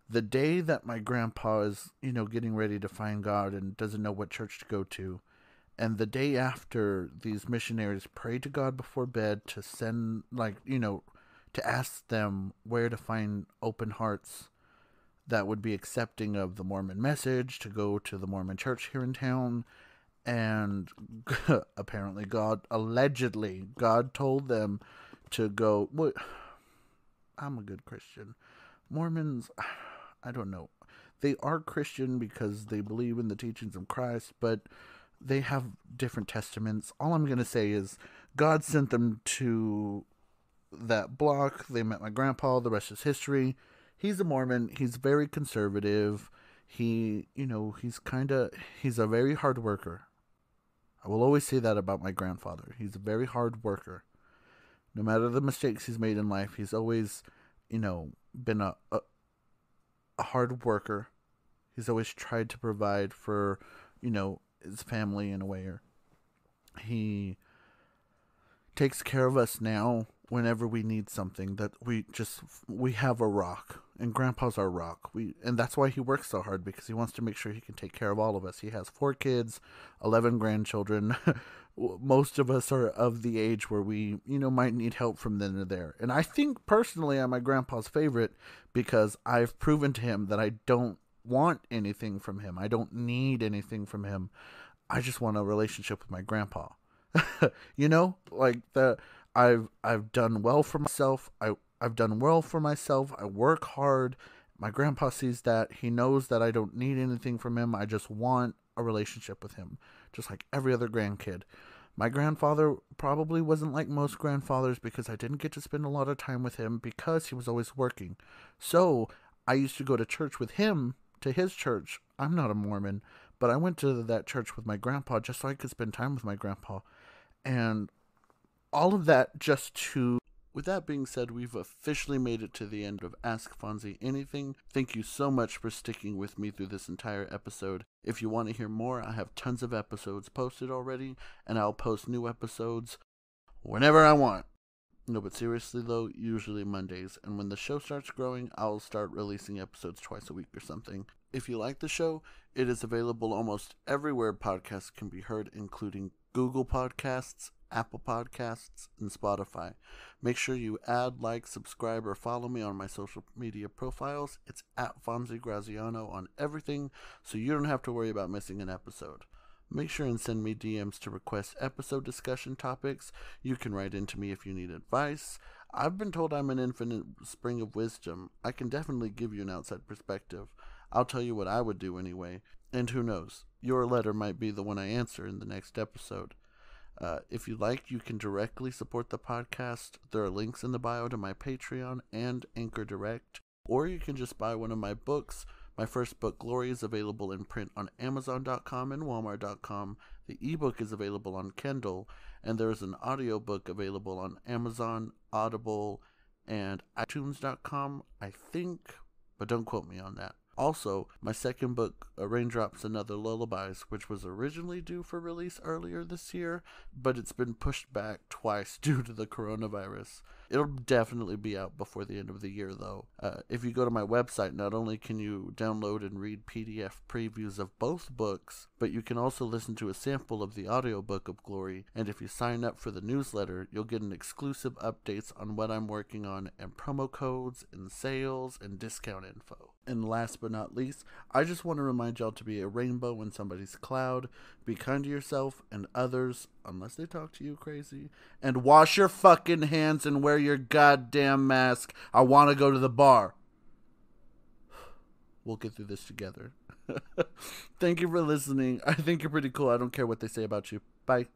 the day that my grandpa is, you know, getting ready to find God and doesn't know what church to go to, and the day after these missionaries prayed to god before bed to send like you know to ask them where to find open hearts that would be accepting of the mormon message to go to the mormon church here in town. And <laughs> apparently god allegedly god told them to go what i'm a good christian. Mormons <sighs> i don't know. They are christian because they believe in the teachings of christ but they have different testaments. All I'm going to say is God sent them to that block. They met my grandpa. The rest is history. He's a Mormon. He's very conservative. He, you know, he's kind of, he's a very hard worker. I will always say that about my grandfather. He's a very hard worker. No matter the mistakes he's made in life, he's always, you know, been a, a, a hard worker. He's always tried to provide for, you know, his family in a way or he takes care of us now whenever we need something that we just we have a rock and grandpa's our rock. We and that's why he works so hard because he wants to make sure he can take care of all of us. He has four kids 11 grandchildren. <laughs> Most of us are of the age where we you know might need help from then or there. And i think personally i'm my grandpa's favorite because i've proven to him that i don't want anything from him. I don't need anything from him. I just want a relationship with my grandpa. <laughs> you know, like the I've I've done well for myself. I I've done well for myself. I work hard. My grandpa sees that. He knows that I don't need anything from him. I just want a relationship with him, just like every other grandkid. My grandfather probably wasn't like most grandfathers because I didn't get to spend a lot of time with him because he was always working. So I used to go to church with him, to his church. I'm not a Mormon, but I went to that church with my grandpa just so I could spend time with my grandpa. And all of that just to with that being said, we've officially made it to the end of Ask Fonzie Anything. Thank you so much for sticking with me through this entire episode. If you want to hear more, I have tons of episodes posted already, and I'll post new episodes whenever I want. No, but seriously though, usually Mondays, and when the show starts growing, I'll start releasing episodes twice a week or something. If you like the show, it is available almost everywhere podcasts can be heard, including Google Podcasts, Apple Podcasts, and Spotify. Make sure you add, like, subscribe, or follow me on my social media profiles. It's at Fonzie Graziano on everything, so you don't have to worry about missing an episode. Make sure and send me DMs to request episode discussion topics. You can write into me if you need advice. I've been told I'm an infinite spring of wisdom. I can definitely give you an outside perspective. I'll tell you what I would do anyway. And who knows, your letter might be the one I answer in the next episode. Uh, if you like, you can directly support the podcast. There are links in the bio to my Patreon and Anchor Direct. Or you can just buy one of my books. My first book, Glory, is available in print on Amazon.com and Walmart.com. The ebook is available on Kindle, and there is an audiobook available on Amazon, Audible, and iTunes.com, I think, but don't quote me on that. Also, my second book, Raindrops and Other Lullabies, which was originally due for release earlier this year, but it's been pushed back twice <laughs> due to the coronavirus. It'll definitely be out before the end of the year, though. Uh, if you go to my website, not only can you download and read PDF previews of both books, but you can also listen to a sample of the audiobook of Glory. And if you sign up for the newsletter, you'll get an exclusive updates on what I'm working on and promo codes and sales and discount info. And last but not least, I just want to remind y'all to be a rainbow in somebody's cloud. Be kind to yourself and others, unless they talk to you crazy. And wash your fucking hands and wear your goddamn mask. I want to go to the bar. <sighs> We'll get through this together. <laughs> Thank you for listening. I think you're pretty cool. I don't care what they say about you. Bye.